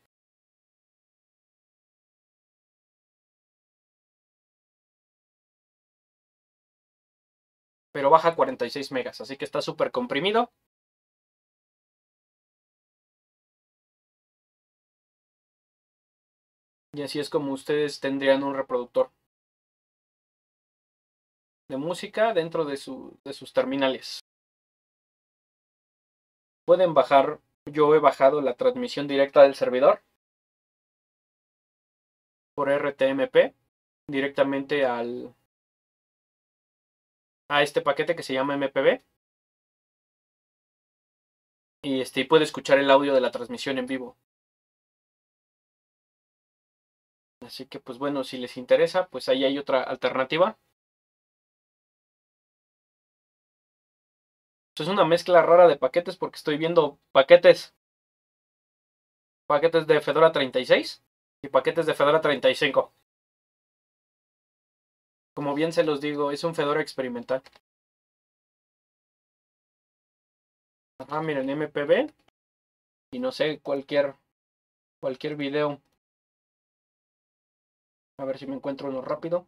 Pero baja 46 megas, así que está súper comprimido. Y así es como ustedes tendrían un reproductor de música dentro de, de sus terminales. Pueden bajar, yo he bajado la transmisión directa del servidor por RTMP directamente al a este paquete que se llama MPB y este puede escuchar el audio de la transmisión en vivo. Así que pues bueno, si les interesa, pues ahí hay otra alternativa. Es una mezcla rara de paquetes porque estoy viendo paquetes paquetes de Fedora 36 y paquetes de Fedora 35. Como bien se los digo, es un Fedora experimental. Ajá, miren, MPB. Y no sé, cualquier cualquier video a ver si me encuentro uno rápido.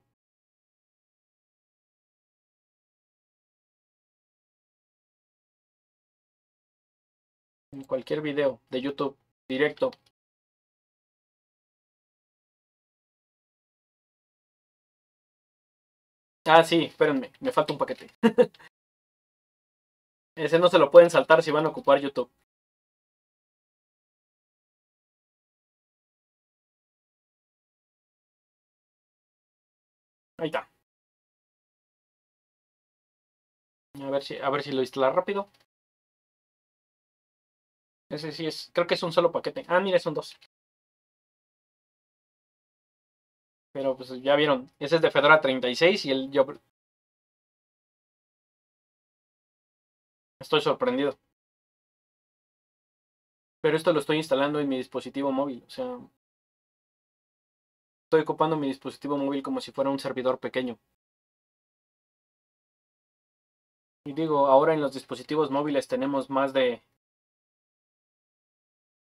En cualquier video de YouTube directo. Ah, sí, espérenme, me falta un paquete. [LAUGHS] Ese no se lo pueden saltar si van a ocupar YouTube. Ahí. A ver si, a ver si lo instala rápido. Ese sí es, creo que es un solo paquete. Ah, mira, son dos. Pero pues ya vieron, ese es de Fedora 36 y el yo Estoy sorprendido. Pero esto lo estoy instalando en mi dispositivo móvil, o sea, estoy ocupando mi dispositivo móvil como si fuera un servidor pequeño. Y digo, ahora en los dispositivos móviles tenemos más de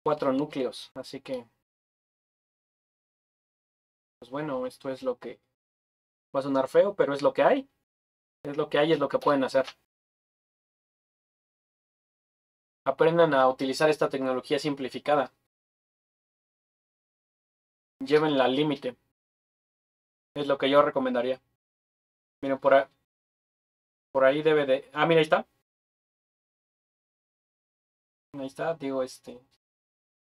cuatro núcleos, así que pues bueno, esto es lo que va a sonar feo, pero es lo que hay. Es lo que hay, es lo que pueden hacer. Aprendan a utilizar esta tecnología simplificada llévenla al límite. Es lo que yo recomendaría. Miren, por ahí, por ahí debe de... Ah, mira, ahí está. Ahí está, digo, este...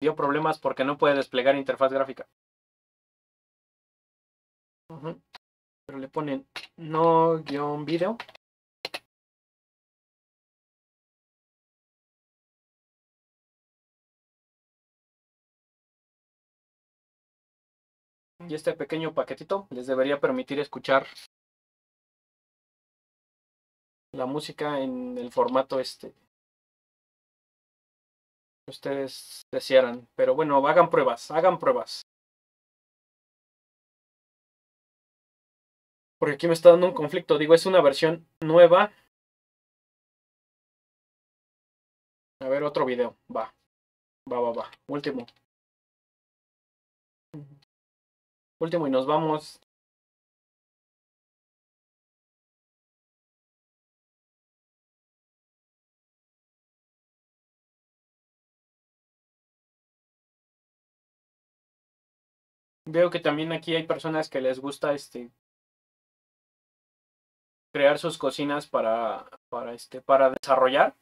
Dio problemas porque no puede desplegar interfaz gráfica. Pero le ponen no guion video. Y este pequeño paquetito les debería permitir escuchar la música en el formato este que ustedes desearan. Pero bueno, hagan pruebas, hagan pruebas. Porque aquí me está dando un conflicto. Digo, es una versión nueva. A ver, otro video. Va. Va, va, va. Último. Último y nos vamos. Veo que también aquí hay personas que les gusta este crear sus cocinas para, para este para desarrollar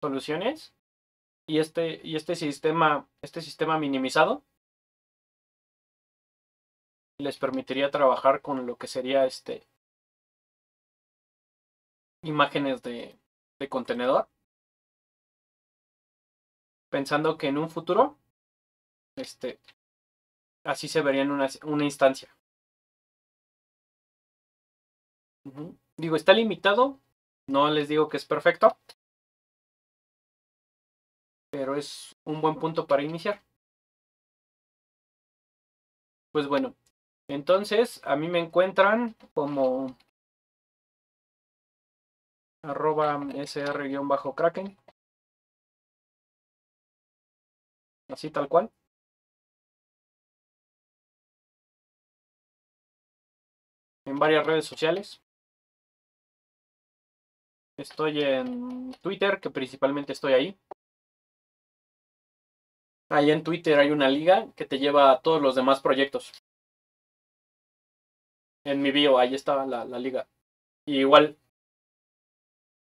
soluciones y este y este sistema este sistema minimizado les permitiría trabajar con lo que sería este imágenes de, de contenedor pensando que en un futuro, este, así se vería en una, una instancia. Digo, está limitado, no les digo que es perfecto, pero es un buen punto para iniciar. Pues bueno, entonces a mí me encuentran como arroba sr-kraken. Así tal cual. En varias redes sociales. Estoy en Twitter, que principalmente estoy ahí. Ahí en Twitter hay una liga que te lleva a todos los demás proyectos. En mi bio, ahí está la, liga. igual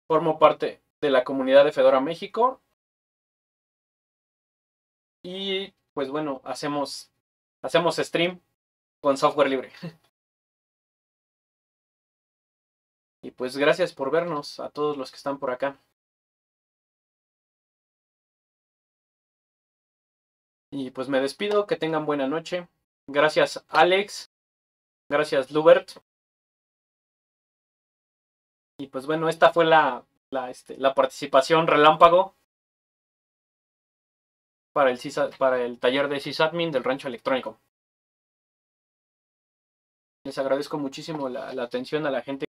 formo parte de la comunidad de Fedora México. Y pues bueno, hacemos, hacemos stream con software libre. [LAUGHS] Y pues gracias por vernos a todos los que están por acá. Y pues me despido, que tengan buena noche. Gracias Alex, gracias Lubert. Y pues bueno, esta fue la, la, este, participación relámpago para el, para el taller de sysadmin del rancho electrónico. Les agradezco muchísimo la, la atención a la gente